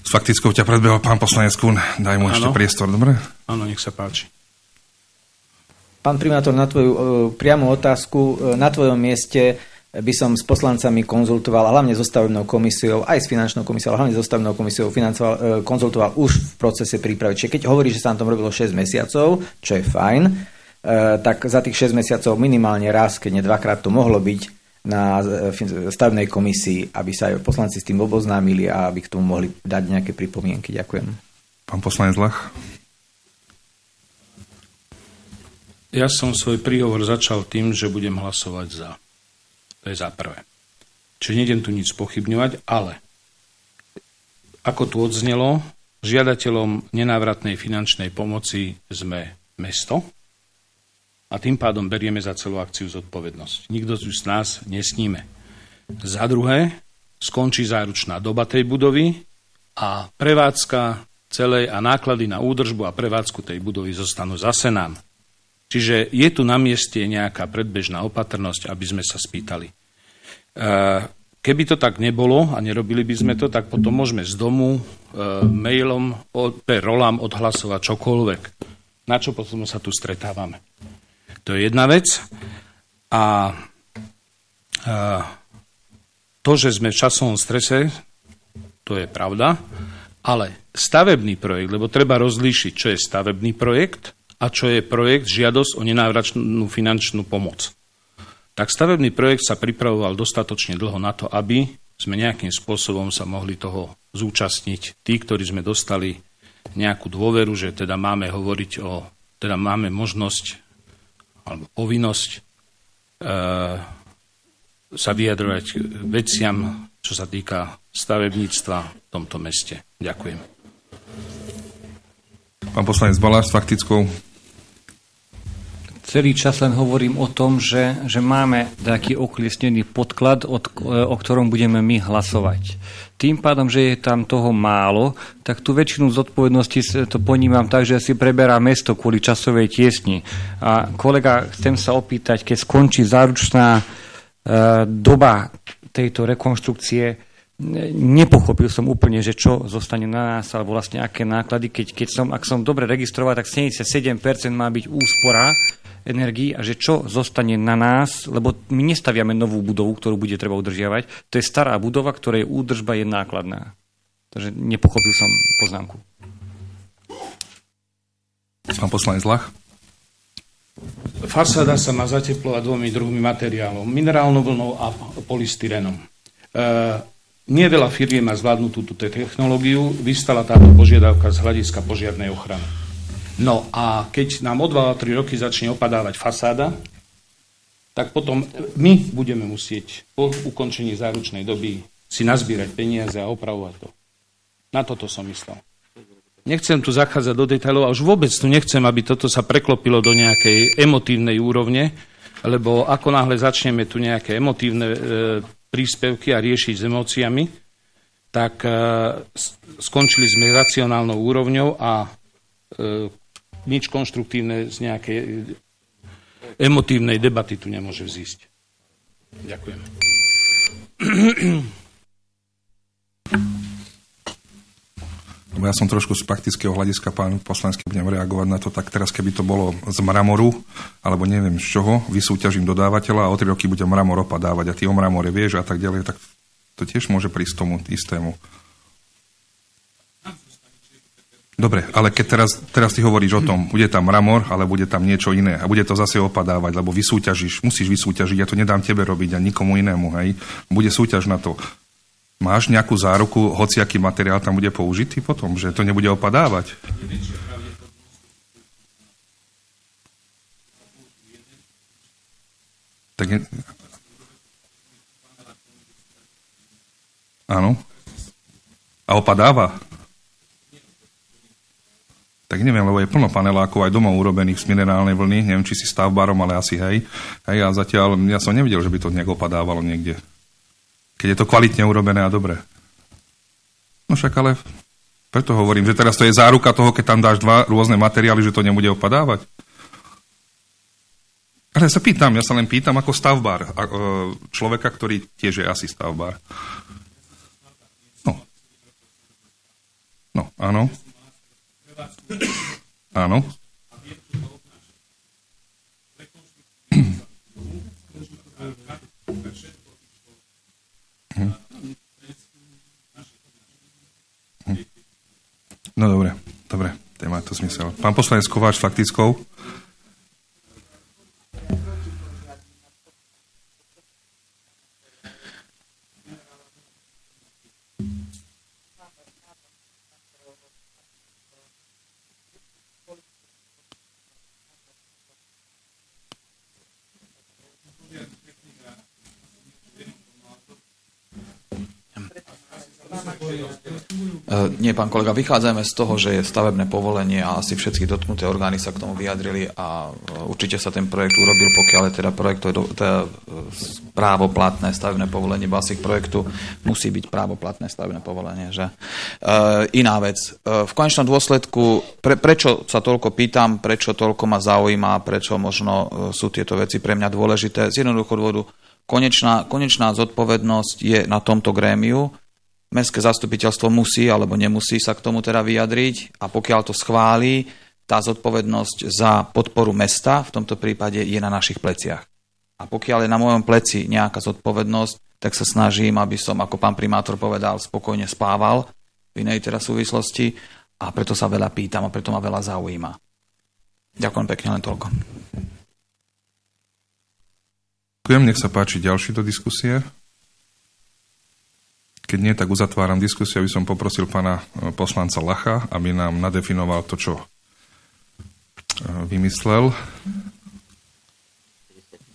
S faktickou ťa predbehol pán poslanec Kun. Daj mu ano. ešte priestor, dobre? Áno, nech sa páči. Pán primátor, na tvoju uh, priamu otázku, uh, na tvojom mieste by som s poslancami konzultoval, hlavne so stavebnou komisiou, aj s finančnou komisiou, ale hlavne so stavebnou komisiou financoval, uh, konzultoval už v procese prípravy. Čiže keď hovorí, že sa na tom robilo 6 mesiacov, čo je fajn, uh, tak za tých 6 mesiacov minimálne raz, keď nie dvakrát to mohlo byť na stavebnej komisii, aby sa aj poslanci s tým oboznámili a aby k tomu mohli dať nejaké pripomienky. Ďakujem. Pán poslanec Lach. Ja som svoj príhovor začal tým, že budem hlasovať za. To je za prvé. Čiže nejdem tu nič pochybňovať, ale ako tu odznelo, žiadateľom nenávratnej finančnej pomoci sme mesto a tým pádom berieme za celú akciu zodpovednosť. Nikto z nás nesníme. Za druhé, skončí záručná doba tej budovy a prevádzka celej a náklady na údržbu a prevádzku tej budovy zostanú zase nám. Čiže je tu na mieste nejaká predbežná opatrnosť, aby sme sa spýtali. E, keby to tak nebolo a nerobili by sme to, tak potom môžeme z domu e, mailom pre rolám odhlasovať čokoľvek. Na čo potom sa tu stretávame? To je jedna vec. A e, to, že sme v časovom strese, to je pravda, ale stavebný projekt, lebo treba rozlíšiť, čo je stavebný projekt a čo je projekt žiadosť o nenávračnú finančnú pomoc. Tak stavebný projekt sa pripravoval dostatočne dlho na to, aby sme nejakým spôsobom sa mohli toho zúčastniť. Tí, ktorí sme dostali nejakú dôveru, že teda máme hovoriť o, teda máme možnosť alebo povinnosť e, sa vyjadrovať veciam, čo sa týka stavebníctva v tomto meste. Ďakujem. Pán poslanec Baláš s faktickou celý čas len hovorím o tom, že, že máme taký okliesnený podklad, od, o ktorom budeme my hlasovať. Tým pádom, že je tam toho málo, tak tú väčšinu zodpovednosti to ponímam tak, že si preberá mesto kvôli časovej tiesni. A kolega, chcem sa opýtať, keď skončí záručná e, doba tejto rekonštrukcie, nepochopil som úplne, že čo zostane na nás, alebo vlastne aké náklady, keď, keď som, ak som dobre registroval, tak 77% má byť úspora energii a že čo zostane na nás, lebo my nestaviame novú budovu, ktorú bude treba udržiavať. To je stará budova, ktorej údržba je nákladná. Takže nepochopil som poznámku. Pán poslanec Lach. Fasáda sa má zateplovať dvomi druhými materiálov. Minerálnou vlnou a polystyrenom. E, nie veľa firiem má zvládnutú túto technológiu. Vystala táto požiadavka z hľadiska požiarnej ochrany. No a keď nám o 2-3 roky začne opadávať fasáda, tak potom my budeme musieť po ukončení záručnej doby si nazbierať peniaze a opravovať to. Na toto som myslel. Nechcem tu zachádzať do detailov a už vôbec tu nechcem, aby toto sa preklopilo do nejakej emotívnej úrovne, lebo ako náhle začneme tu nejaké emotívne e, príspevky a riešiť s emóciami, tak e, skončili sme racionálnou úrovňou a e, nič konštruktívne z nejakej emotívnej debaty tu nemôže vzísť. Ďakujem. Ja som trošku z praktického hľadiska, pán poslanský, budem reagovať na to, tak teraz keby to bolo z mramoru, alebo neviem z čoho, vysúťažím dodávateľa a o tri roky bude mramor opadávať a ty o mramore vieš a tak ďalej, tak to tiež môže prísť tomu istému. Dobre, ale keď teraz, teraz ty hovoríš o tom, bude tam mramor, ale bude tam niečo iné a bude to zase opadávať, lebo vysúťažíš, musíš vysúťažiť, ja to nedám tebe robiť a nikomu inému, hej. Bude súťaž na to. Máš nejakú záruku, hociaký materiál tam bude použitý potom, že to nebude opadávať? Tak je... Áno. A opadáva? Tak neviem, lebo je plno panelákov aj domov urobených z minerálnej vlny, neviem, či si stavbárom, ale asi hej. Hej, a zatiaľ ja som nevidel, že by to nejak opadávalo niekde. Keď je to kvalitne urobené a dobre. No však ale preto hovorím, že teraz to je záruka toho, keď tam dáš dva rôzne materiály, že to nebude opadávať. Ale ja sa pýtam, ja sa len pýtam ako stavbár, e, človeka, ktorý tiež je asi stavbár. No, áno. Áno. No dobre, dobre, to má to zmysel. Pán poslanec Kováč faktickou. Nie, pán kolega, vychádzame z toho, že je stavebné povolenie a asi všetky dotknuté orgány sa k tomu vyjadrili a e, určite sa ten projekt urobil, pokiaľ je teda je, teda právoplatné stavebné povolenie, bo asi k projektu musí byť právoplatné stavebné povolenie. Že? E, iná vec. E, v konečnom dôsledku, pre, prečo sa toľko pýtam, prečo toľko ma zaujíma, prečo možno e, sú tieto veci pre mňa dôležité, z jednoduchého dôvodu, konečná, konečná zodpovednosť je na tomto grémiu, Mestské zastupiteľstvo musí alebo nemusí sa k tomu teda vyjadriť a pokiaľ to schválí, tá zodpovednosť za podporu mesta v tomto prípade je na našich pleciach. A pokiaľ je na mojom pleci nejaká zodpovednosť, tak sa snažím, aby som, ako pán primátor povedal, spokojne spával v inej teda súvislosti a preto sa veľa pýtam a preto ma veľa zaujíma. Ďakujem pekne, len toľko. Ďakujem, nech sa páči ďalší do diskusie. Keď nie, tak uzatváram diskusiu, aby som poprosil pána e, poslanca Lacha, aby nám nadefinoval to, čo e, vymyslel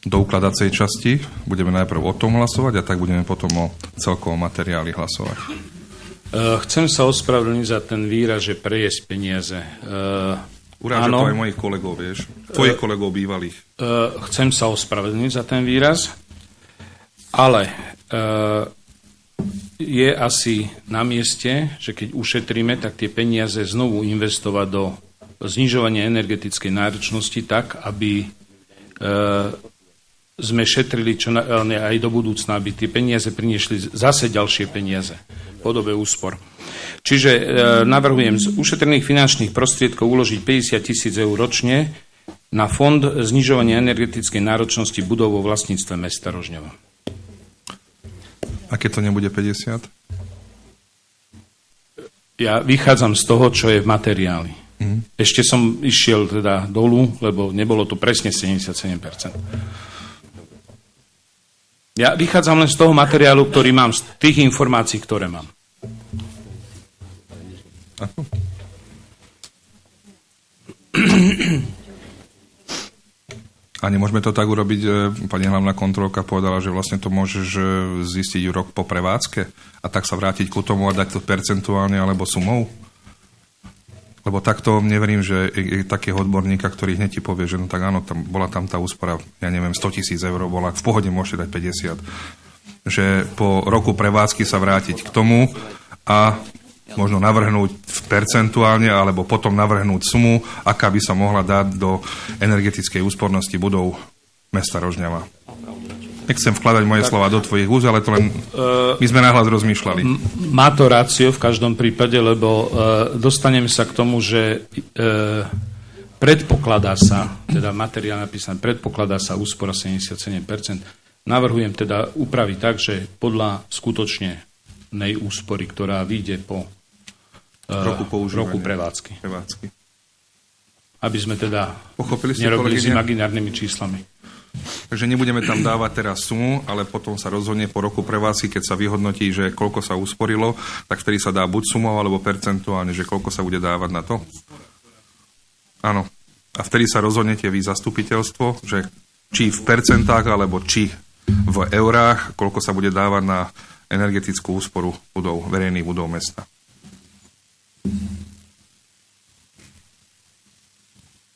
do ukladacej časti. Budeme najprv o tom hlasovať a tak budeme potom o celkovom materiáli hlasovať. E, chcem sa ospravedlniť za ten výraz, že prejesť peniaze. Uráža to aj mojich kolegov, vieš. Tvojich kolegov bývalých. Chcem sa ospravedlniť za ten výraz, ale je asi na mieste, že keď ušetríme, tak tie peniaze znovu investovať do znižovania energetickej náročnosti tak, aby e, sme šetrili čo na, aj do budúcna, aby tie peniaze priniesli zase ďalšie peniaze v podobe úspor. Čiže e, navrhujem z ušetrených finančných prostriedkov uložiť 50 tisíc eur ročne na fond znižovania energetickej náročnosti budov vo vlastníctve mesta Rožňova. A keď to nebude 50? Ja vychádzam z toho, čo je v materiáli. Mm. Ešte som išiel teda dolu, lebo nebolo to presne 77%. Ja vychádzam len z toho materiálu, ktorý mám, z tých informácií, ktoré mám. Ako? A nemôžeme to tak urobiť, pani hlavná kontrolka povedala, že vlastne to môžeš e, zistiť rok po prevádzke a tak sa vrátiť ku tomu a dať to percentuálne alebo sumou? Lebo takto neverím, že je takého odborníka, ktorý hneď ti povie, že no tak áno, tam, bola tam tá úspora, ja neviem, 100 tisíc eur bola, v pohode môžete dať 50. Že po roku prevádzky sa vrátiť k tomu a možno navrhnúť percentuálne alebo potom navrhnúť sumu, aká by sa mohla dať do energetickej úspornosti budov mesta Rožňava. Nechcem vkladať moje slova do tvojich úz, ale to len uh, my sme náhľad rozmýšľali. Má to rácio v každom prípade, lebo uh, dostaneme sa k tomu, že uh, predpokladá sa, teda materiál napísaný, predpokladá sa úspora 77%. Navrhujem teda upraviť tak, že podľa skutočne úspory, ktorá vyjde po roku, roku prevádzky. prevádzky. Aby sme teda Pochopili ste, nerobili s imaginárnymi číslami. Takže nebudeme tam dávať teraz sumu, ale potom sa rozhodne po roku prevádzky, keď sa vyhodnotí, že koľko sa usporilo, tak vtedy sa dá buď sumou alebo percentuálne, že koľko sa bude dávať na to. Áno. A vtedy sa rozhodnete vy zastupiteľstvo, že či v percentách alebo či v eurách, koľko sa bude dávať na energetickú úsporu budov, verejných budov mesta.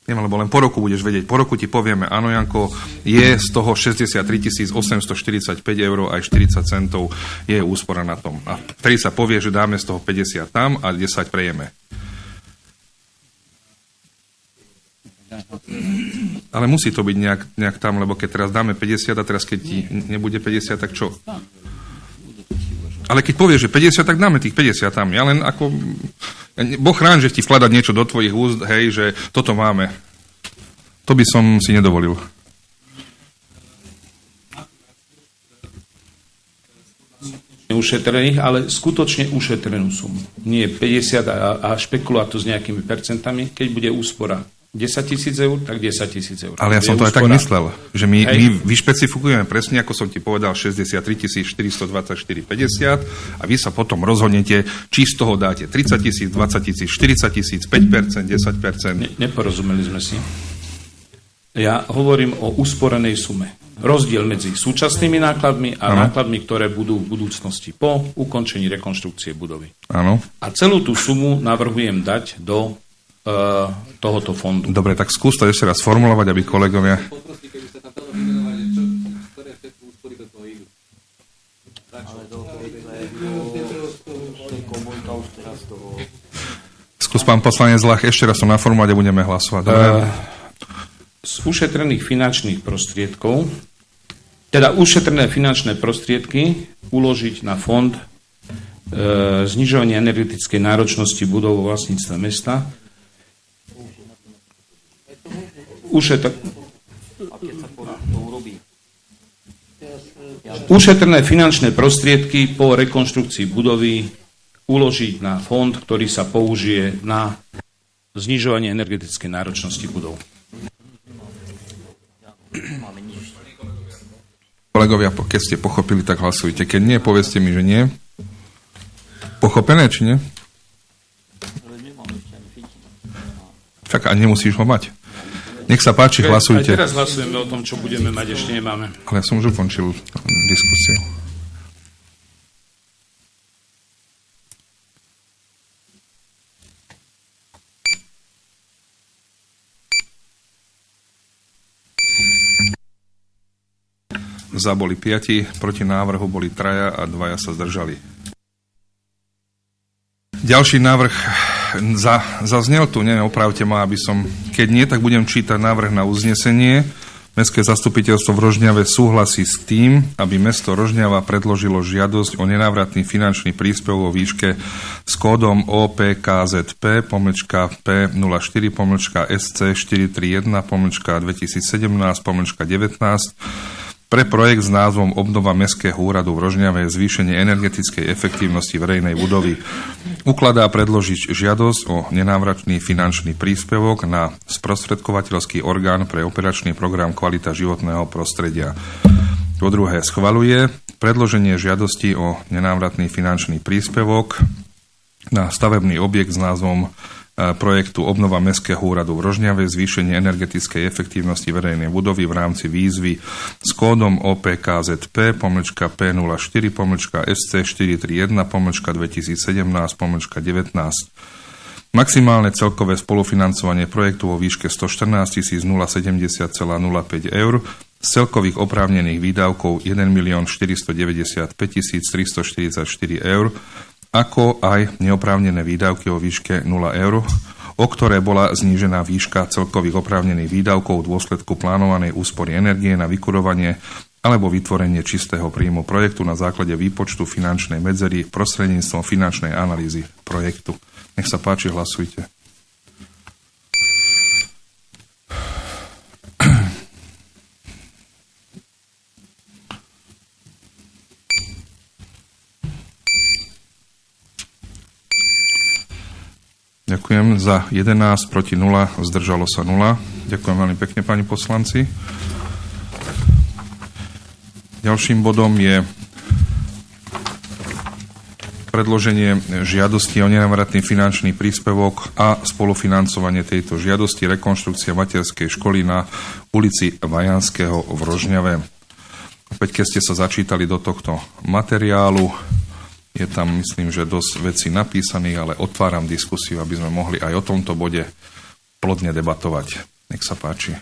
Neviem, lebo len po roku budeš vedieť. Po roku ti povieme, áno, Janko, je z toho 63 845 eur aj 40 centov je úspora na tom. A vtedy sa povie, že dáme z toho 50 tam a 10 prejeme. Ale musí to byť nejak, nejak tam, lebo keď teraz dáme 50 a teraz keď ti nebude 50, tak čo? Ale keď povieš, že 50, tak dáme tých 50 tam. Ja len ako Boh chrán, že ti vkladať niečo do tvojich úst, hej, že toto máme. To by som si nedovolil. ušetrených, ale skutočne ušetrenú sumu. Nie 50 a, a špekulovať to s nejakými percentami. Keď bude úspora 10 tisíc eur, tak 10 tisíc eur. Ale ja som to aj tak myslel, že my, my vyšpecifikujeme presne, ako som ti povedal, 63 424,50 a vy sa potom rozhodnete, či z toho dáte 30 tisíc, 20 tisíc, 40 tisíc, 5%, 10%. Ne, neporozumeli sme si. Ja hovorím o usporenej sume rozdiel medzi súčasnými nákladmi a ano. nákladmi, ktoré budú v budúcnosti po ukončení rekonštrukcie budovy. Áno. A celú tú sumu navrhujem dať do tohoto fondu. Dobre, tak skús to ešte raz formulovať, aby kolegovia... Skús, pán poslanec Lach, ešte raz to naformulovať a budeme hlasovať. Dobre? Uh, z ušetrených finančných prostriedkov teda ušetrené finančné prostriedky uložiť na fond e, znižovania energetickej náročnosti budov vo vlastníctve mesta. Ušetr... Ušetrené finančné prostriedky po rekonštrukcii budovy uložiť na fond, ktorý sa použije na znižovanie energetickej náročnosti budov. Kolegovia, keď ste pochopili, tak hlasujte. Keď nie, povedzte mi, že nie. Pochopené, či nie? Tak a nemusíš ho mať. Nech sa páči, hlasujte. Aj teraz hlasujeme o tom, čo budeme mať, ešte nemáme. Ale ja som už ukončil diskusiu. Za boli 5, proti návrhu boli traja a dvaja sa zdržali. Ďalší návrh za, zaznel tu, neviem, opravte ma, aby som, keď nie, tak budem čítať návrh na uznesenie. Mestské zastupiteľstvo v Rožňave súhlasí s tým, aby mesto Rožňava predložilo žiadosť o nenávratný finančný príspev vo výške s kódom OPKZP pomlčka P04 pomlčka SC 431 pomlčka 2017 pomlčka 19 pre projekt s názvom Obnova Mestského úradu v Rožňave zvýšenie energetickej efektívnosti verejnej budovy ukladá predložiť žiadosť o nenávratný finančný príspevok na sprostredkovateľský orgán pre operačný program Kvalita životného prostredia. Po druhé, schvaluje predloženie žiadosti o nenávratný finančný príspevok na stavebný objekt s názvom projektu Obnova Mestského úradu v Rožňave, zvýšenie energetickej efektívnosti verejnej budovy v rámci výzvy s kódom OPKZP, pomlčka P04, pomlčka SC431, pomlčka 2017, pomlčka 19. Maximálne celkové spolufinancovanie projektu vo výške 114 070,05 eur z celkových oprávnených výdavkov 1 495 344 eur ako aj neoprávnené výdavky o výške 0 eur, o ktoré bola znížená výška celkových oprávnených výdavkov v dôsledku plánovanej úspory energie na vykurovanie alebo vytvorenie čistého príjmu projektu na základe výpočtu finančnej medzery prostredníctvom finančnej analýzy projektu. Nech sa páči, hlasujte. Ďakujem za 11, proti 0, zdržalo sa 0. Ďakujem veľmi pekne, pani poslanci. Ďalším bodom je predloženie žiadosti o nenavratný finančný príspevok a spolufinancovanie tejto žiadosti rekonštrukcia materskej školy na ulici Vajanského v Rožňave. Opäť, keď ste sa začítali do tohto materiálu, je tam, myslím, že dosť vecí napísaných, ale otváram diskusiu, aby sme mohli aj o tomto bode plodne debatovať. Nech sa páči.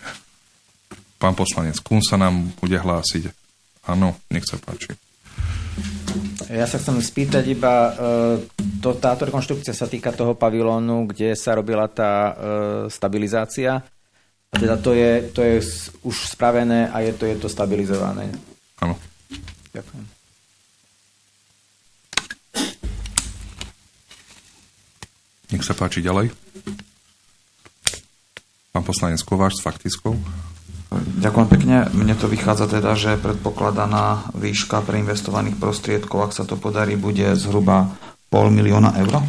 Pán poslanec Kún sa nám bude hlásiť. Áno, nech sa páči. Ja sa chcem spýtať iba, e, to, táto rekonštrukcia sa týka toho pavilónu, kde sa robila tá e, stabilizácia. A teda to je, to je už spravené a je to, je to stabilizované. Áno. Ďakujem. Nech sa páči ďalej. Pán poslanec Kováč s faktickou. Ďakujem pekne. Mne to vychádza teda, že predpokladaná výška preinvestovaných prostriedkov, ak sa to podarí, bude zhruba pol milióna eur.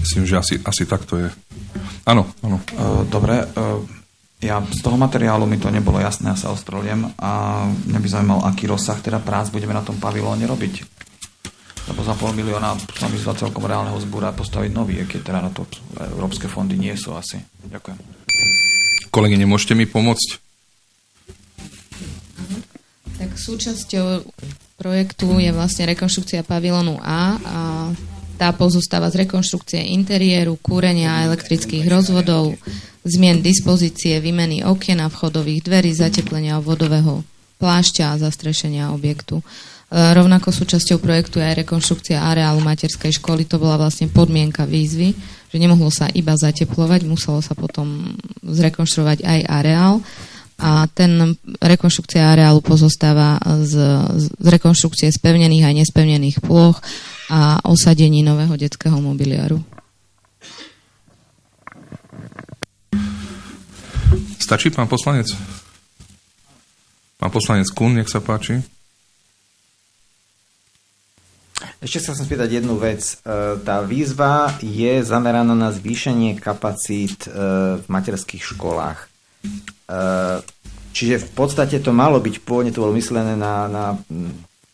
Myslím, že asi, asi tak to je. Áno, áno. E, dobre, e, ja z toho materiálu mi to nebolo jasné, ja sa ospravedlňujem a mňa by zaujímal, aký rozsah teda prác budeme na tom pavilóne robiť. Lebo za pol milióna sa mi zdá celkom reálneho zbúra postaviť nový, keď teda na to európske fondy nie sú asi. Ďakujem. Kolegyne, môžete mi pomôcť? Tak súčasťou projektu je vlastne rekonštrukcia pavilónu A a tá pozostáva z rekonštrukcie interiéru, kúrenia a elektrických rozvodov, zmien dispozície, výmeny okien a vchodových dverí, zateplenia vodového plášťa a zastrešenia objektu. E, rovnako súčasťou projektu je aj rekonštrukcia areálu materskej školy. To bola vlastne podmienka výzvy, že nemohlo sa iba zateplovať, muselo sa potom zrekonštruovať aj areál a ten rekonštrukcia areálu pozostáva z, z rekonštrukcie spevnených a nespevnených ploch a osadení nového detského mobiliáru. Stačí, pán poslanec? Pán poslanec Kun, nech sa páči. Ešte sa chcem spýtať jednu vec. E, tá výzva je zameraná na zvýšenie kapacít e, v materských školách. Eh, čiže v podstate to malo byť, pôvodne to bolo myslené na, na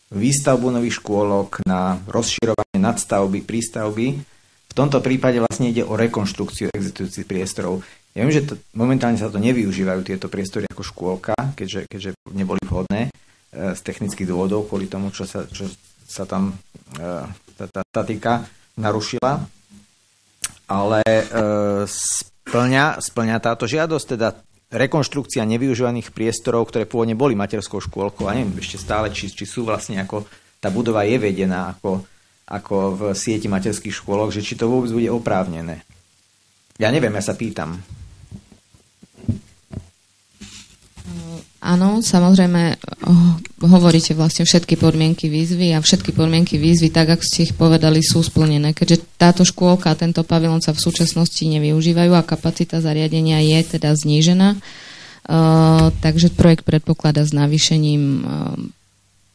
výstavbu nových škôlok, na rozširovanie nadstavby, prístavby. V tomto prípade vlastne ide o rekonštrukciu existujúcich priestorov. Ja viem, že to, momentálne sa to nevyužívajú tieto priestory ako škôlka, keďže, keďže neboli vhodné e, z technických dôvodov, kvôli tomu, čo sa, čo sa tam e, tá, tá, týka narušila. Ale e, splňa, splňa táto žiadosť, teda rekonštrukcia nevyužívaných priestorov, ktoré pôvodne boli materskou škôlkou a neviem ešte stále, či, či sú vlastne ako tá budova je vedená ako, ako v sieti materských škôlok, že či to vôbec bude oprávnené. Ja neviem, ja sa pýtam. Áno, samozrejme oh, hovoríte vlastne všetky podmienky výzvy a všetky podmienky výzvy, tak ako ste ich povedali, sú splnené. Keďže táto škôlka a tento pavilon sa v súčasnosti nevyužívajú a kapacita zariadenia je teda znížená, uh, takže projekt predpokladá s navýšením uh,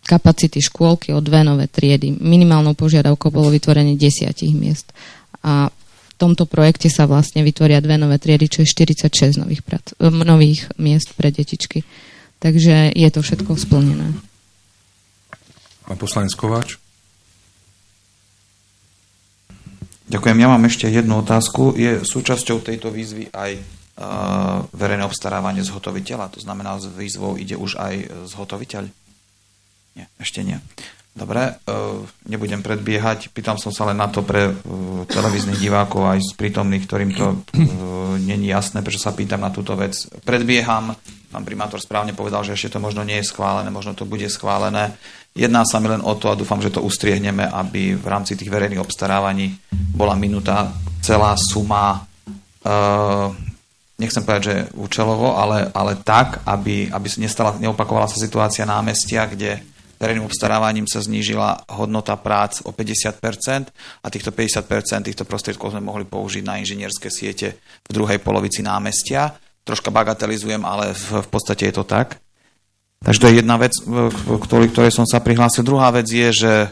kapacity škôlky o dve nové triedy. Minimálnou požiadavkou bolo vytvorenie desiatich miest. A v tomto projekte sa vlastne vytvoria dve nové triedy, čo je 46 nových, prac, nových miest pre detičky. Takže je to všetko splnené. Pán poslanec Kováč. Ďakujem. Ja mám ešte jednu otázku. Je súčasťou tejto výzvy aj uh, verejné obstarávanie zhotoviteľa? To znamená, s výzvou ide už aj zhotoviteľ? Nie, ešte nie. Dobre, uh, nebudem predbiehať. Pýtam som sa len na to pre uh, televíznych divákov aj z prítomných, ktorým to uh, není jasné, prečo sa pýtam na túto vec. Predbieham pán primátor správne povedal, že ešte to možno nie je schválené, možno to bude schválené. Jedná sa mi len o to a dúfam, že to ustriehneme, aby v rámci tých verejných obstarávaní bola minúta celá suma, nechcem povedať, že účelovo, ale, ale tak, aby, aby nestala, neopakovala sa situácia námestia, kde verejným obstarávaním sa znížila hodnota prác o 50% a týchto 50% týchto prostriedkov sme mohli použiť na inžinierské siete v druhej polovici námestia troška bagatelizujem, ale v, v podstate je to tak. Takže to je jedna vec, ktorý, ktorej som sa prihlásil. Druhá vec je, že e,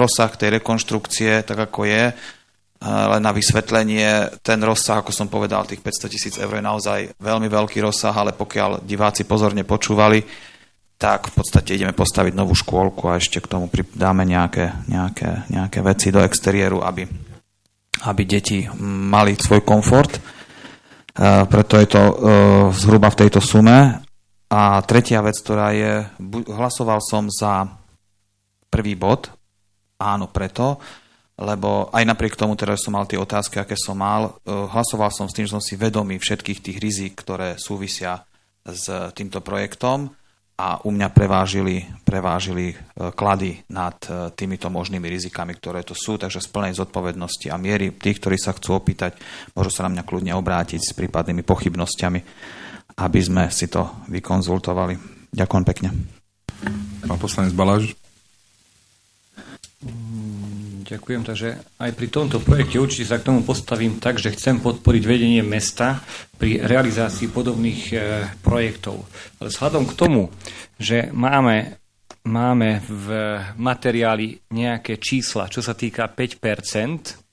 rozsah tej rekonštrukcie, tak ako je, e, len na vysvetlenie, ten rozsah, ako som povedal, tých 500 tisíc eur je naozaj veľmi veľký rozsah, ale pokiaľ diváci pozorne počúvali, tak v podstate ideme postaviť novú škôlku a ešte k tomu dáme nejaké, nejaké, nejaké veci do exteriéru, aby, aby deti mali svoj komfort. Preto je to e, zhruba v tejto sume. A tretia vec, ktorá je, hlasoval som za prvý bod, áno preto, lebo aj napriek tomu, teraz som mal tie otázky, aké som mal, e, hlasoval som s tým, že som si vedomý všetkých tých rizik, ktoré súvisia s týmto projektom a u mňa prevážili, prevážili e, klady nad e, týmito možnými rizikami, ktoré to sú, takže z plnej zodpovednosti a miery tých, ktorí sa chcú opýtať, môžu sa na mňa kľudne obrátiť s prípadnými pochybnosťami, aby sme si to vykonzultovali. Ďakujem pekne. Pán poslanec Baláž. Ďakujem, takže aj pri tomto projekte určite sa k tomu postavím tak, že chcem podporiť vedenie mesta pri realizácii podobných e, projektov. Ale vzhľadom k tomu, že máme, máme v materiáli nejaké čísla, čo sa týka 5%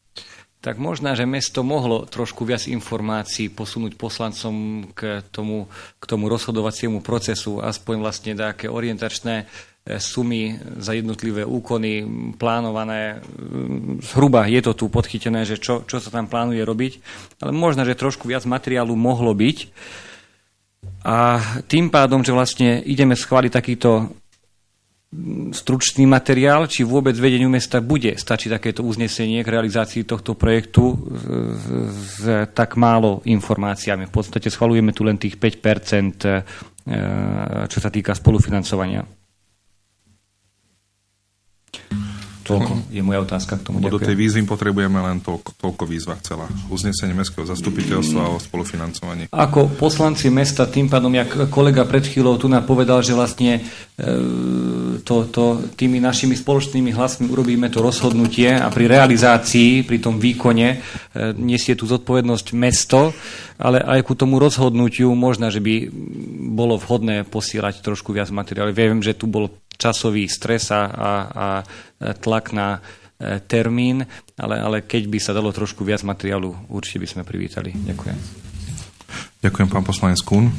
tak možná, že mesto mohlo trošku viac informácií posunúť poslancom k tomu, k tomu rozhodovaciemu procesu, aspoň vlastne také orientačné sumy za jednotlivé úkony plánované. Zhruba je to tu podchytené, že čo, čo sa tam plánuje robiť, ale možno, že trošku viac materiálu mohlo byť. A tým pádom, že vlastne ideme schváliť takýto stručný materiál, či vôbec vedeniu mesta bude stačiť takéto uznesenie k realizácii tohto projektu s, tak málo informáciami. V podstate schvalujeme tu len tých 5 čo sa týka spolufinancovania. Toľko je moja otázka k tomu. do tej výzvy potrebujeme len toľko, toľko výzva chcela. Uznesenie mestského zastupiteľstva o spolufinancovaní. Ako poslanci mesta, tým pádom, jak kolega pred chvíľou tu nám povedal, že vlastne e, to, to, tými našimi spoločnými hlasmi urobíme to rozhodnutie a pri realizácii, pri tom výkone e, nesie tu zodpovednosť mesto, ale aj ku tomu rozhodnutiu možno, že by bolo vhodné posielať trošku viac materiálu. Viem, že tu bol časový stres a, a, a tlak na e, termín, ale, ale keď by sa dalo trošku viac materiálu, určite by sme privítali. Ďakujem. Ďakujem, pán poslanec Kuhn.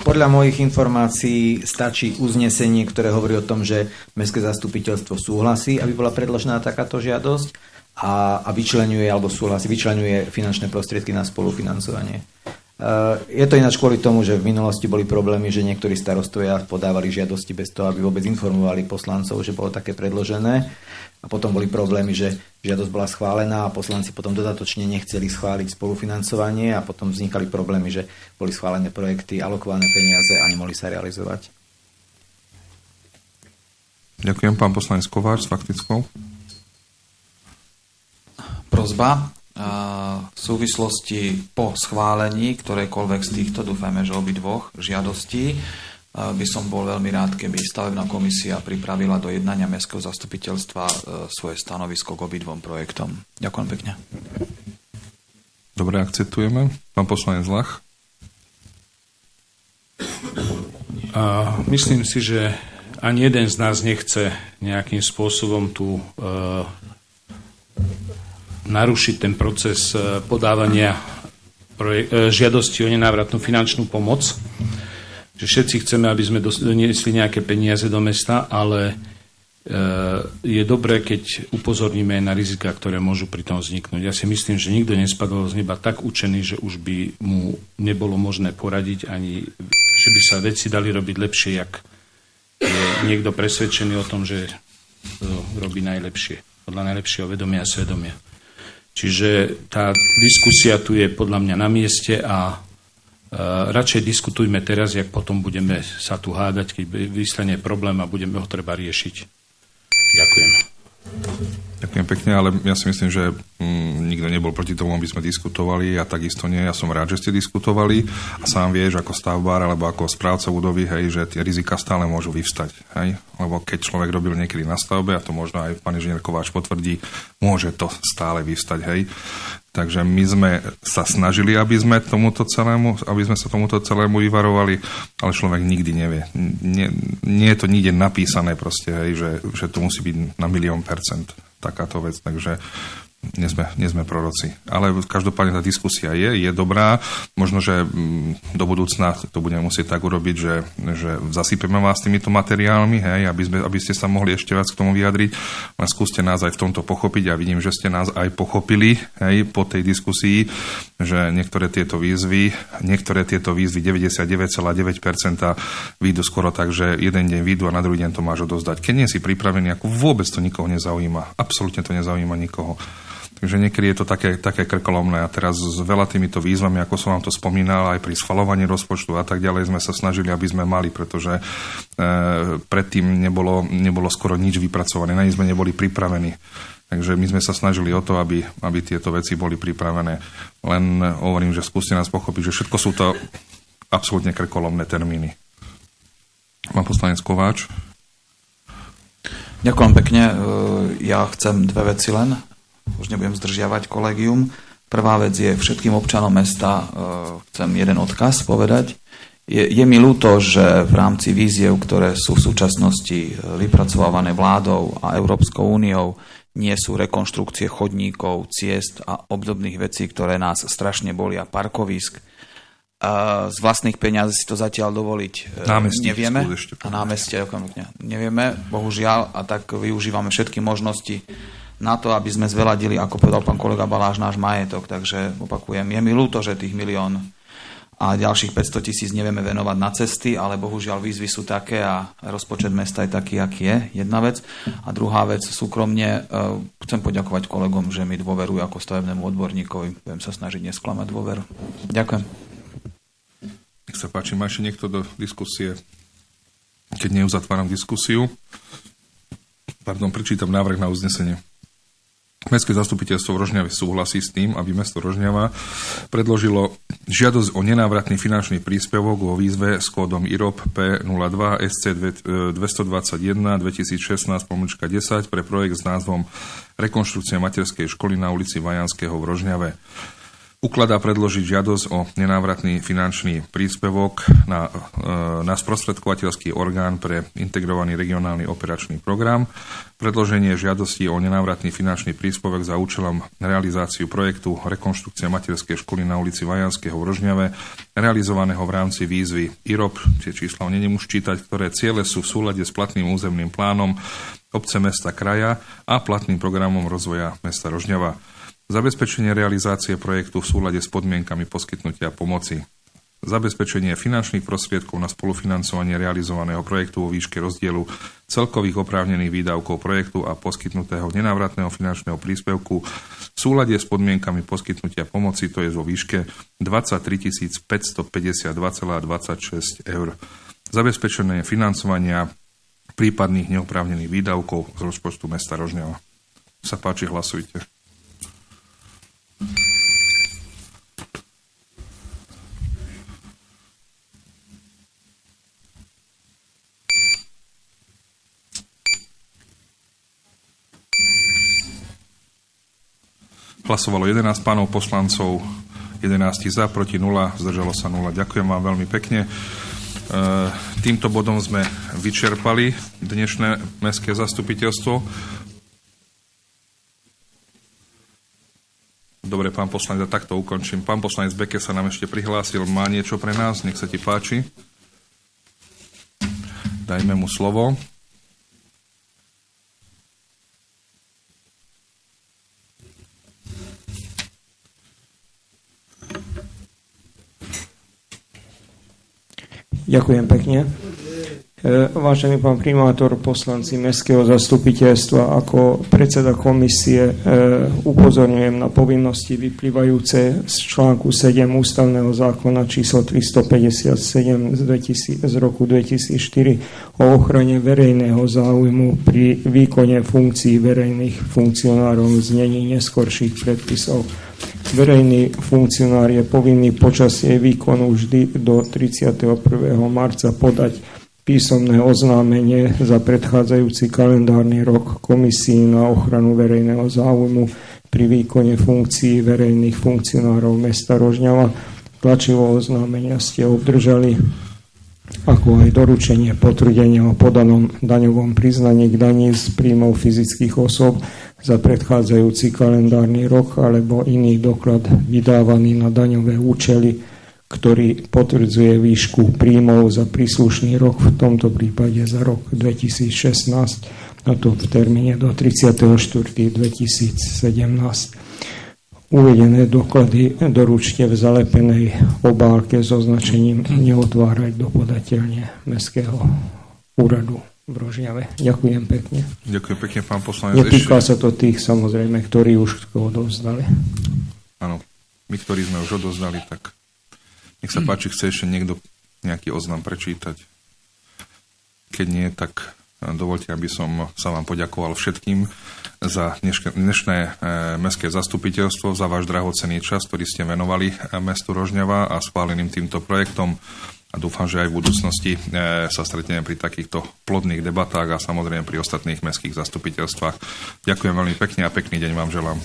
Podľa mojich informácií stačí uznesenie, ktoré hovorí o tom, že Mestské zastupiteľstvo súhlasí, aby bola predložená takáto žiadosť a, a vyčlenuje alebo súhlasí, vyčlenuje finančné prostriedky na spolufinancovanie. Eh, je to ináč kvôli tomu, že v minulosti boli problémy, že niektorí starostovia podávali žiadosti bez toho, aby vôbec informovali poslancov, že bolo také predložené. A potom boli problémy, že žiadosť bola schválená a poslanci potom dodatočne nechceli schváliť spolufinancovanie a potom vznikali problémy, že boli schválené projekty, alokované peniaze a nemohli sa realizovať. Ďakujem, pán poslanec Kováč s faktickou. Prozba v súvislosti po schválení ktorejkoľvek z týchto, dúfajme, že dvoch žiadostí, by som bol veľmi rád, keby stavebná komisia pripravila do jednania Mestského zastupiteľstva e, svoje stanovisko k obidvom projektom. Ďakujem pekne. Dobre, akceptujeme. Pán poslanec Lach. A myslím si, že ani jeden z nás nechce nejakým spôsobom tú narušiť ten proces e, podávania e, žiadosti o nenávratnú finančnú pomoc. Že všetci chceme, aby sme doniesli nejaké peniaze do mesta, ale e, je dobré, keď upozorníme na rizika, ktoré môžu pri tom vzniknúť. Ja si myslím, že nikto nespadol z neba tak učený, že už by mu nebolo možné poradiť, ani že by sa veci dali robiť lepšie, jak je niekto presvedčený o tom, že to robí najlepšie, podľa najlepšieho vedomia a svedomia. Čiže tá diskusia tu je podľa mňa na mieste a uh, radšej diskutujme teraz, jak potom budeme sa tu hádať, keď vystane problém a budeme ho treba riešiť. Ďakujem. Ďakujem pekne, ale ja si myslím, že mm, nikto nebol proti tomu, aby sme diskutovali a takisto nie. Ja som rád, že ste diskutovali a sám vieš, ako stavbár alebo ako správca budovy, hej, že tie rizika stále môžu vyvstať. Hej? Lebo keď človek robil niekedy na stavbe, a to možno aj pán inžinier Kováč potvrdí, môže to stále vyvstať. Hej? Takže my sme sa snažili, aby sme, tomuto celému, aby sme sa tomuto celému vyvarovali, ale človek nikdy nevie. Nie, nie je to nikde napísané proste, hej, že, že to musí byť na milión percent takáto vec. Takže nie sme, nie sme proroci. Ale každopádne tá diskusia je, je dobrá. Možno, že mm, do budúcna to budeme musieť tak urobiť, že, že zasypeme vás týmito materiálmi, hej, aby, sme, aby ste sa mohli ešte viac k tomu vyjadriť. Len skúste nás aj v tomto pochopiť a vidím, že ste nás aj pochopili hej, po tej diskusii, že niektoré tieto výzvy, niektoré tieto výzvy 99,9% výjdu skoro tak, že jeden deň výjdu a na druhý deň to máš odozdať. Keď nie si pripravený, ako vôbec to nikoho nezaujíma. Absolútne to nezaujíma nikoho. Takže niekedy je to také, také krkolomné. A teraz s veľa týmito výzvami, ako som vám to spomínal, aj pri schvalovaní rozpočtu a tak ďalej sme sa snažili, aby sme mali, pretože e, predtým nebolo, nebolo skoro nič vypracované, na sme neboli pripravení. Takže my sme sa snažili o to, aby, aby tieto veci boli pripravené. Len hovorím, že skúste nás pochopiť, že všetko sú to absolútne krkolomné termíny. Pán poslanec Kováč. Ďakujem pekne. E, ja chcem dve veci len. Už nebudem zdržiavať kolegium. Prvá vec je všetkým občanom mesta, e, chcem jeden odkaz povedať. Je, je mi ľúto, že v rámci víziev, ktoré sú v súčasnosti vypracovávané vládou a Európskou úniou, nie sú rekonštrukcie chodníkov, ciest a obdobných vecí, ktoré nás strašne bolia, parkovisk z vlastných peňazí si to zatiaľ dovoliť e, námestie, nevieme. A námestie, nevieme, bohužiaľ, a tak využívame všetky možnosti na to, aby sme zveladili, ako povedal pán kolega Baláš, náš majetok. Takže opakujem, je mi ľúto, že tých milión a ďalších 500 tisíc nevieme venovať na cesty, ale bohužiaľ výzvy sú také a rozpočet mesta je taký, aký je, jedna vec. A druhá vec, súkromne, uh, chcem poďakovať kolegom, že mi dôverujú ako stavebnému odborníkovi. Budem sa snažiť nesklamať dôveru. Ďakujem. Nech sa páči, má ešte niekto do diskusie? Keď neuzatváram diskusiu, pardon, prečítam návrh na uznesenie. Mestské zastupiteľstvo v Rožňave súhlasí s tým, aby mesto Rožňava predložilo žiadosť o nenávratný finančný príspevok vo výzve s kódom IROP P02 SC 221 2016 10 pre projekt s názvom Rekonštrukcia materskej školy na ulici Vajanského v Rožňave ukladá predložiť žiadosť o nenávratný finančný príspevok na, e, na sprostredkovateľský orgán pre integrovaný regionálny operačný program, predloženie žiadosti o nenávratný finančný príspevok za účelom realizáciu projektu Rekonštrukcia materskej školy na ulici Vajanského v Rožňave, realizovaného v rámci výzvy IROP, tie čísla neniem už čítať, ktoré ciele sú v súlade s platným územným plánom obce mesta kraja a platným programom rozvoja mesta Rožňava zabezpečenie realizácie projektu v súlade s podmienkami poskytnutia pomoci, zabezpečenie finančných prostriedkov na spolufinancovanie realizovaného projektu vo výške rozdielu celkových oprávnených výdavkov projektu a poskytnutého nenávratného finančného príspevku v súlade s podmienkami poskytnutia pomoci, to je vo výške 23 552,26 eur. Zabezpečenie financovania prípadných neoprávnených výdavkov z rozpočtu mesta Rožňava. Sa páči, hlasujte. Hlasovalo 11 pánov poslancov, 11 za, proti 0, zdržalo sa 0. Ďakujem vám veľmi pekne. E, týmto bodom sme vyčerpali dnešné mestské zastupiteľstvo. Dobre, pán poslanec, ja takto ukončím. Pán poslanec Beke sa nám ešte prihlásil. Má niečo pre nás? Nech sa ti páči. Dajme mu slovo. Ďakujem pekne. E, vážený pán primátor, poslanci Mestského zastupiteľstva, ako predseda komisie e, upozorňujem na povinnosti vyplývajúce z článku 7 ústavného zákona číslo 357 z, 2000, z roku 2004 o ochrane verejného záujmu pri výkone funkcií verejných funkcionárov v znení neskorších predpisov. Verejný funkcionár je povinný počas jej výkonu vždy do 31. marca podať písomné oznámenie za predchádzajúci kalendárny rok Komisii na ochranu verejného záujmu pri výkone funkcií verejných funkcionárov mesta Rožňava. Tlačivo oznámenia ste obdržali ako aj doručenie potvrdenia o podanom daňovom priznaní k daní z príjmov fyzických osôb za predchádzajúci kalendárny rok alebo iný doklad vydávaný na daňové účely, ktorý potvrdzuje výšku príjmov za príslušný rok, v tomto prípade za rok 2016, a to v termíne do 34.2017. Uvedené doklady doručte v zalepenej obálke s označením neotvárať do podateľne Mestského úradu v Rožňave. Ďakujem pekne. Ďakujem pekne, pán poslanec. Netýka sa to tých, samozrejme, ktorí už odovzdali. Áno, my, ktorí sme už odovzdali, tak nech sa páči, chce ešte niekto nejaký oznam prečítať. Keď nie, tak Dovolte, aby som sa vám poďakoval všetkým za dnešné e, mestské zastupiteľstvo, za váš drahocený čas, ktorý ste venovali mestu Rožňava a schváleným týmto projektom a dúfam, že aj v budúcnosti sa stretneme pri takýchto plodných debatách a samozrejme pri ostatných mestských zastupiteľstvách. Ďakujem veľmi pekne a pekný deň vám želám.